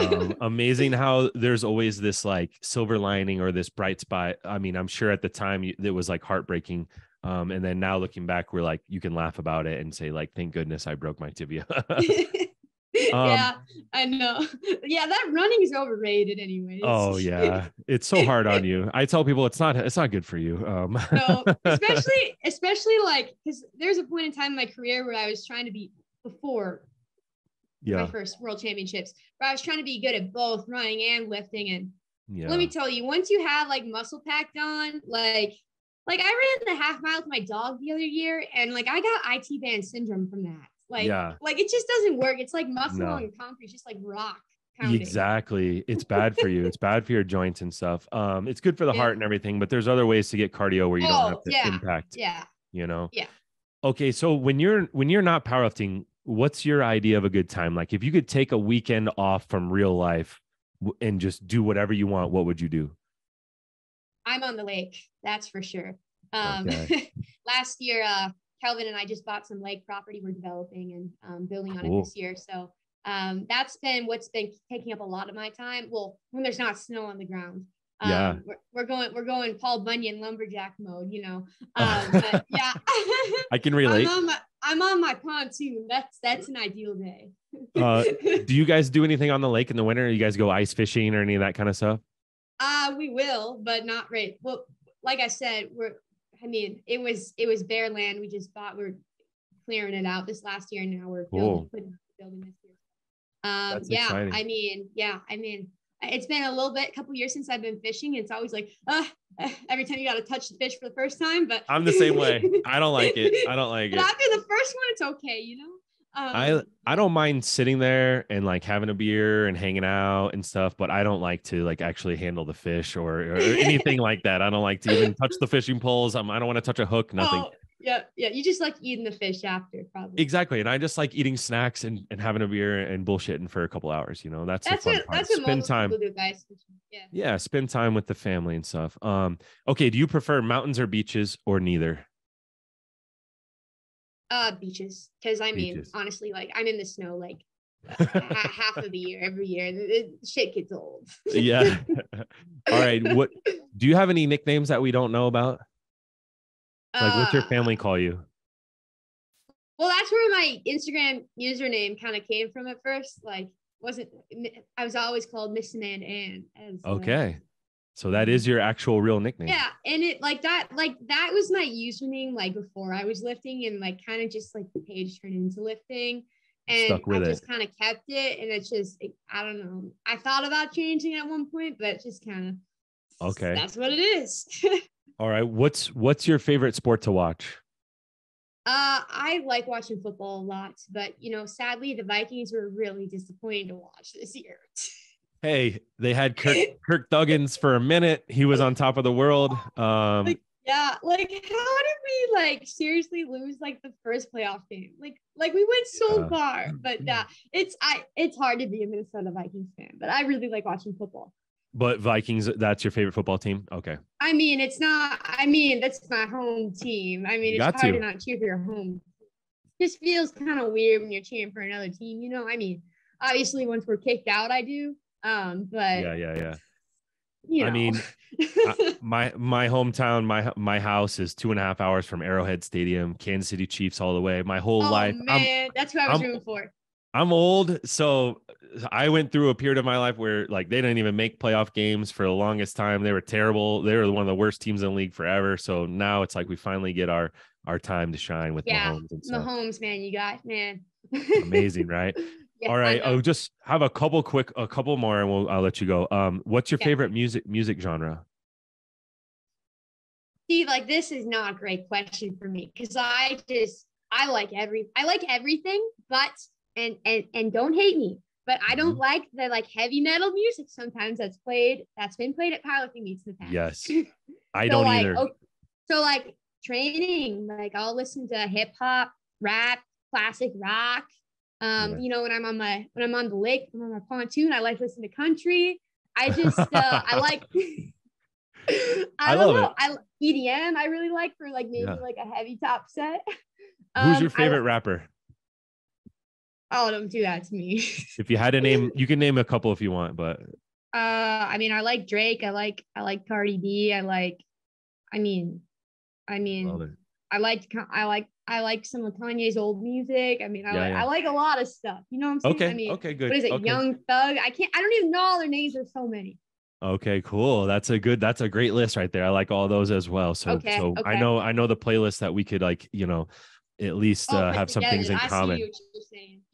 um, amazing how there's always this like silver lining or this bright spot. I mean, I'm sure at the time it was like heartbreaking. Um, and then now looking back, we're like, you can laugh about it and say, like, thank goodness I broke my tibia. Um, yeah, I know. Yeah, that running is overrated anyway. Oh yeah, it's so hard on you. I tell people it's not it's not good for you. Um. no, especially especially like because there's a point in time in my career where I was trying to be before yeah. my first world championships, where I was trying to be good at both running and lifting. And yeah. let me tell you, once you have like muscle packed on, like like I ran the half mile with my dog the other year, and like I got IT band syndrome from that. Like, yeah. like it just doesn't work. It's like muscle no. on concrete, it's just like rock. Pounding. Exactly. It's bad for you. it's bad for your joints and stuff. Um, it's good for the yeah. heart and everything, but there's other ways to get cardio where you oh, don't have to yeah. impact. Yeah. You know? Yeah. Okay. So when you're when you're not powerlifting, what's your idea of a good time? Like if you could take a weekend off from real life and just do whatever you want, what would you do? I'm on the lake, that's for sure. Um okay. last year, uh Kelvin and I just bought some lake property we're developing and um, building on it this year. So um, that's been what's been taking up a lot of my time. Well, when there's not snow on the ground. Um, yeah, we're, we're, going we're going Paul Bunyan lumberjack mode, you know. Um, but yeah, I can relate. I'm on my, I'm on my pontoon. That's that's an ideal day. uh, do you guys do anything on the lake in the winter? You guys go ice fishing or any of that kind of stuff? Uh, we will, but not right. Well, like I said, we're I mean, it was it was bare land. We just bought. We're clearing it out this last year, and now we're cool. building, building this year. Um, That's yeah, exciting. I mean, yeah, I mean, it's been a little bit, a couple years since I've been fishing. It's always like, uh, every time you got to touch the fish for the first time. But I'm the same way. I don't like it. I don't like it. After the first one, it's okay, you know. Um, I I don't mind sitting there and like having a beer and hanging out and stuff, but I don't like to like actually handle the fish or, or anything like that. I don't like to even touch the fishing poles. I'm, I don't want to touch a hook. Nothing. Oh, yeah, yeah. You just like eating the fish after, probably. Exactly, and I just like eating snacks and, and having a beer and bullshitting for a couple hours. You know, that's that's what part. that's what spend time. Do, guys. Yeah. Yeah, spend time with the family and stuff. Um, okay. Do you prefer mountains or beaches or neither? Uh, beaches. Because I mean, beaches. honestly, like I'm in the snow like half of the year, every year. The, shit gets old. yeah. All right. What do you have any nicknames that we don't know about? Like, what's your uh, family call you? Well, that's where my Instagram username kind of came from at first. Like, wasn't I was always called Miss Amanda Ann. As, uh, okay. Uh, so that is your actual real nickname. Yeah, and it like that, like that was my username like before I was lifting, and like kind of just like the page turned into lifting, and I just kind of kept it, and it's just it, I don't know. I thought about changing at one point, but just kind of okay. That's what it is. All right, what's what's your favorite sport to watch? Uh, I like watching football a lot, but you know, sadly, the Vikings were really disappointing to watch this year. hey, they had Kirk, Kirk Thuggins for a minute. He was on top of the world. Um, like, yeah, like how did we like seriously lose like the first playoff game? Like, like we went so yeah. far, but yeah, it's I it's hard to be a Minnesota Vikings fan, but I really like watching football. But Vikings, that's your favorite football team? Okay. I mean, it's not. I mean, that's my home team. I mean, it's hard to. to not cheer for your home. It just feels kind of weird when you're cheering for another team. You know, I mean, obviously once we're kicked out, I do. Um, but yeah, yeah, yeah. You know. I mean, I, my my hometown, my my house is two and a half hours from Arrowhead Stadium, Kansas City Chiefs all the way. My whole oh, life, man, I'm, that's who I was I'm, rooting for. I'm old, so I went through a period of my life where like they didn't even make playoff games for the longest time. They were terrible. They were one of the worst teams in the league forever. So now it's like we finally get our our time to shine with yeah, Mahomes and stuff. Mahomes, man, you got man. Amazing, right? All right, I'll just have a couple quick, a couple more, and we'll I'll let you go. Um, what's your yeah. favorite music music genre? See, like this is not a great question for me because I just I like every I like everything, but and and and don't hate me, but I don't mm-hmm. like the like heavy metal music sometimes that's played that's been played at powerlifting meets in the past. Yes, I so don't like, either. Okay, so like training, like I'll listen to hip hop, rap, classic rock, um, yeah. you know, when I'm on my when I'm on the lake, I'm on my pontoon, I like listening to country. I just uh, I like I, I don't know. It. I EDM I really like for like maybe Yeah. like a heavy top set. Who's Um, your favorite li- rapper? Oh, don't do that to me. If you had to name, you can name a couple if you want, but Uh, I mean, I like Drake. I like I like Cardi B. I like, I mean, I mean, I like I like I like some of Kanye's old music. I mean, I Yeah, like yeah. I like a lot of stuff. You know what I'm saying? okay, I mean, okay, good. what is it? okay. Young Thug. I can't. I don't even know all their names. There's so many. Okay, cool. That's a good. That's a great list right there. I like all those as well. So, Okay, so I know, I know the playlist that we could like, you know, at least Oh, uh, have some things in. I common.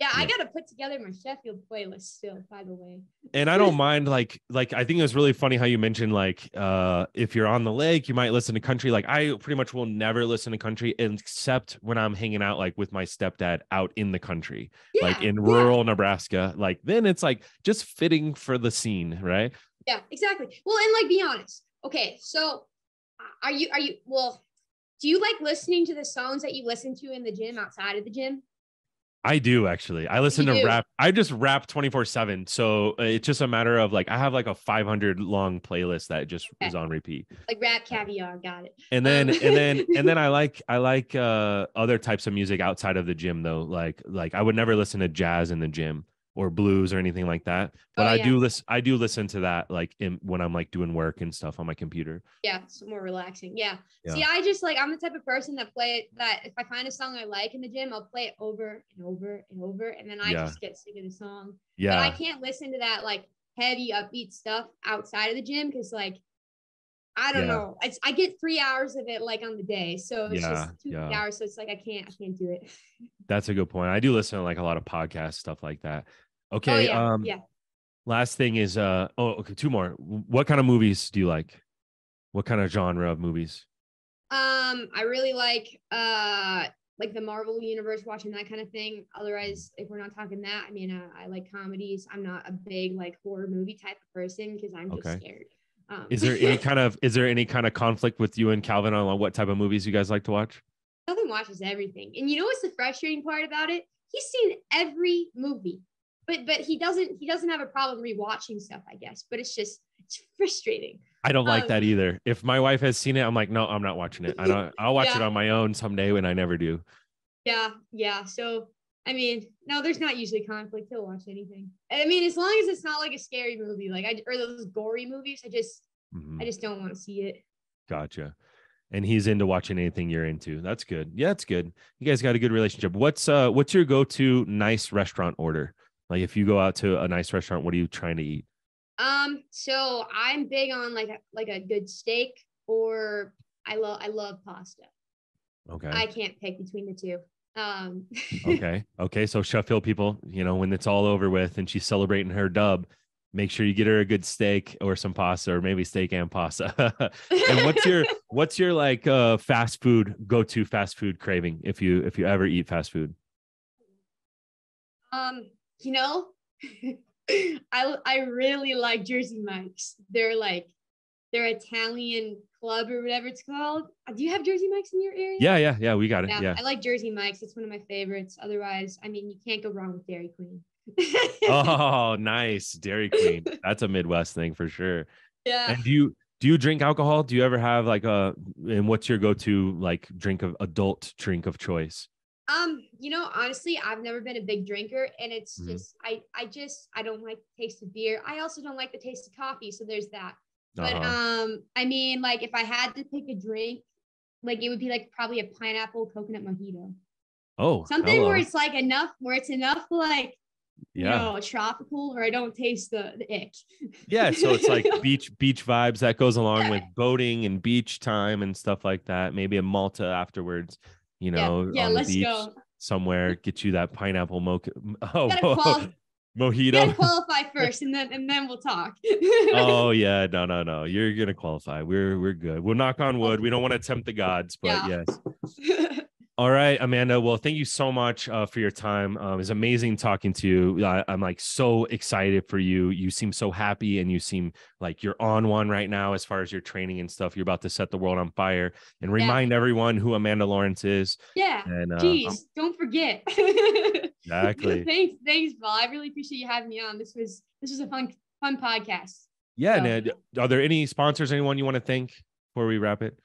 See what you're saying. Yeah, I gotta put together my Sheffield playlist still. By the way. and I don't mind like like I think it was really funny how you mentioned like uh if you're on the lake you might listen to country like I pretty much will never listen to country except when I'm hanging out like with my stepdad out in the country like Yeah, in yeah. rural Nebraska like then it's like just fitting for the scene right Yeah, exactly. Well, and like be honest. Okay, so uh, are you are you well? Do you like listening to the songs that you listen to in the gym outside of the gym? I do actually. I listen You to do? rap. I just rap 24 7. So uh, it's just a matter of like, I have like a 500 long playlist that just Okay. is on repeat. Like RapCaviar, got it. And then, Um, and then, and then I like, I like uh other types of music outside of the gym though. Like, like I would never listen to jazz in the gym or blues or anything like that. But Oh, I do listen, I do listen to that like in, when I'm like doing work and stuff on my computer. Yeah, it's more relaxing. Yeah. Yeah. See, I just like I'm the type of person that play it that if I find a song I like in the gym, I'll play it over and over and over, and then I Yeah. just get sick of the song. Yeah. But I can't listen to that like heavy upbeat stuff outside of the gym because like I don't Yeah. know. It's, I get three hours of it like on the day, so it's Yeah, just two yeah. hours. So it's like I can't, I can't do it. That's a good point. I do listen to like a lot of podcast stuff like that. Okay. oh yeah, um, yeah. last thing is uh oh okay two more what kind of movies do you like what kind of genre of movies Um, I really like uh like the Marvel universe, watching that kind of thing. Otherwise, if we're not talking that, I mean, uh, I like comedies. I'm not a big like horror movie type of person because I'm just Okay. scared. Um, is there any kind of is there any kind of conflict with you and calvin on what type of movies you guys like to watch Calvin watches everything, and you know what's the frustrating part about it? He's seen every movie, but but he doesn't he doesn't have a problem rewatching stuff, I guess. But it's just it's frustrating. i don't like Um, that either if my wife has seen it i'm like no i'm not watching it i don't i'll watch it on my own someday when i never do Yeah, yeah. So I mean, no, there's not usually conflict. He'll watch anything. I mean, as long as it's not like a scary movie, like I or those gory movies, I just Mhm. I just don't want to see it. gotcha and he's into watching anything you're into that's good yeah that's good you guys got a good relationship what's uh what's your go-to nice restaurant order like if you go out to a nice restaurant what are you trying to eat? Um, so I'm big on like a, like a good steak or I love I love pasta. okay. I can't pick between the two. Um, okay. Okay so sheffield people you know when it's all over with and she's celebrating her dub make sure you get her a good steak or some pasta or maybe steak and pasta. And what's your what's your like uh fast food go-to fast food craving if you if you ever eat fast food? Um, you know, I I really like Jersey Mike's. They're like they're Italian club or whatever it's called. Uh, Do you have Jersey Mike's in your area? yeah yeah yeah we got it Yeah, yeah I like Jersey Mike's. It's one of my favorites. Otherwise, I mean, you can't go wrong with Dairy Queen. oh nice dairy queen that's a midwest thing for sure yeah. and do you do you drink alcohol do you ever have like a and what's your go-to like drink of adult drink of choice Um, you know, honestly, I've never been a big drinker, and it's Mhm. just I I just I don't like the taste of beer. I also don't like the taste of coffee, so there's that. But Uh-huh. um, I mean, like if I had to pick a drink, like it would be like probably a pineapple coconut mojito, oh something hello. where it's like enough, where it's enough like yeah you know tropical, where I don't taste the the ick. Yeah, so it's like beach beach vibes that goes along with boating and beach time and stuff like that. Maybe a Malta afterwards, you know, yeah. on the Let's beach go. somewhere. Get you that pineapple mocha. Oh, quali- You gotta qualify first, and then and then we'll talk. oh yeah, no, no, no. You're gonna qualify. We're we're good. We'll knock on wood. We don't want to tempt the gods, but Yeah. yes. All right, Amanda. Well, thank you so much uh, for your time. Um, it's amazing talking to you. I, I'm like so excited for you. You seem so happy, and you seem like you're on one right now as far as your training and stuff. You're about to set the world on fire and remind everyone who Amanda Lawrence is. yeah. And uh, Jeez, don't forget. exactly. thanks, thanks, Paul. I really appreciate you having me on. This was this was a fun fun podcast. Yeah. So- Ned, are there any sponsors? Anyone you want to thank before we wrap it?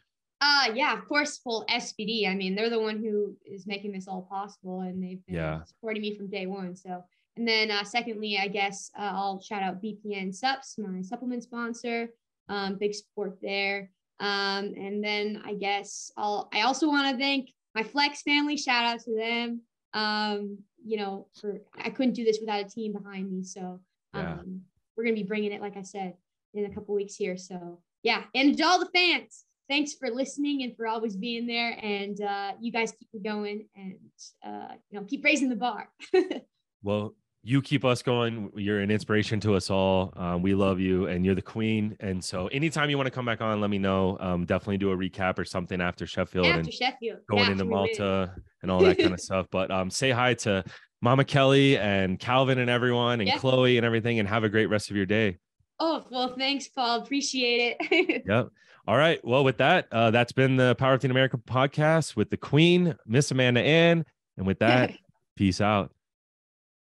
Uh yeah, of course, full SBD. I mean, they're the one who is making this all possible, and they've been Yeah. supporting me from day one. So, and then uh, secondly, I guess uh, I'll shout out BPN Sups, my supplement sponsor. Um, big support there. Um, and then I guess I'll. I also want to thank my Flex family. Shout out to them. Um, you know, for I couldn't do this without a team behind me. So, Yeah. um, we're gonna be bringing it, like I said, in a couple weeks here. So, yeah, and to all the fans thanks for listening and for always being there. And uh, you guys keep it going and uh, you know keep raising the bar. Well, you keep us going. You're an inspiration to us all. Um, we love you, and you're the queen. And so, anytime you want to come back on, let me know. Um, definitely do a recap or something after Sheffield After and Sheffield, going into after win. Malta and all that kind of stuff. But um, say hi to Mama Kelly and Calvin and everyone and Yeah. Chloe and everything, and have a great rest of your day. Oh well, thanks, Paul. Appreciate it. Yep. All right. Well, with that, uh, that's been the Powerlifting America podcast with the Queen, Miss Amanda Ann, and with that, peace out.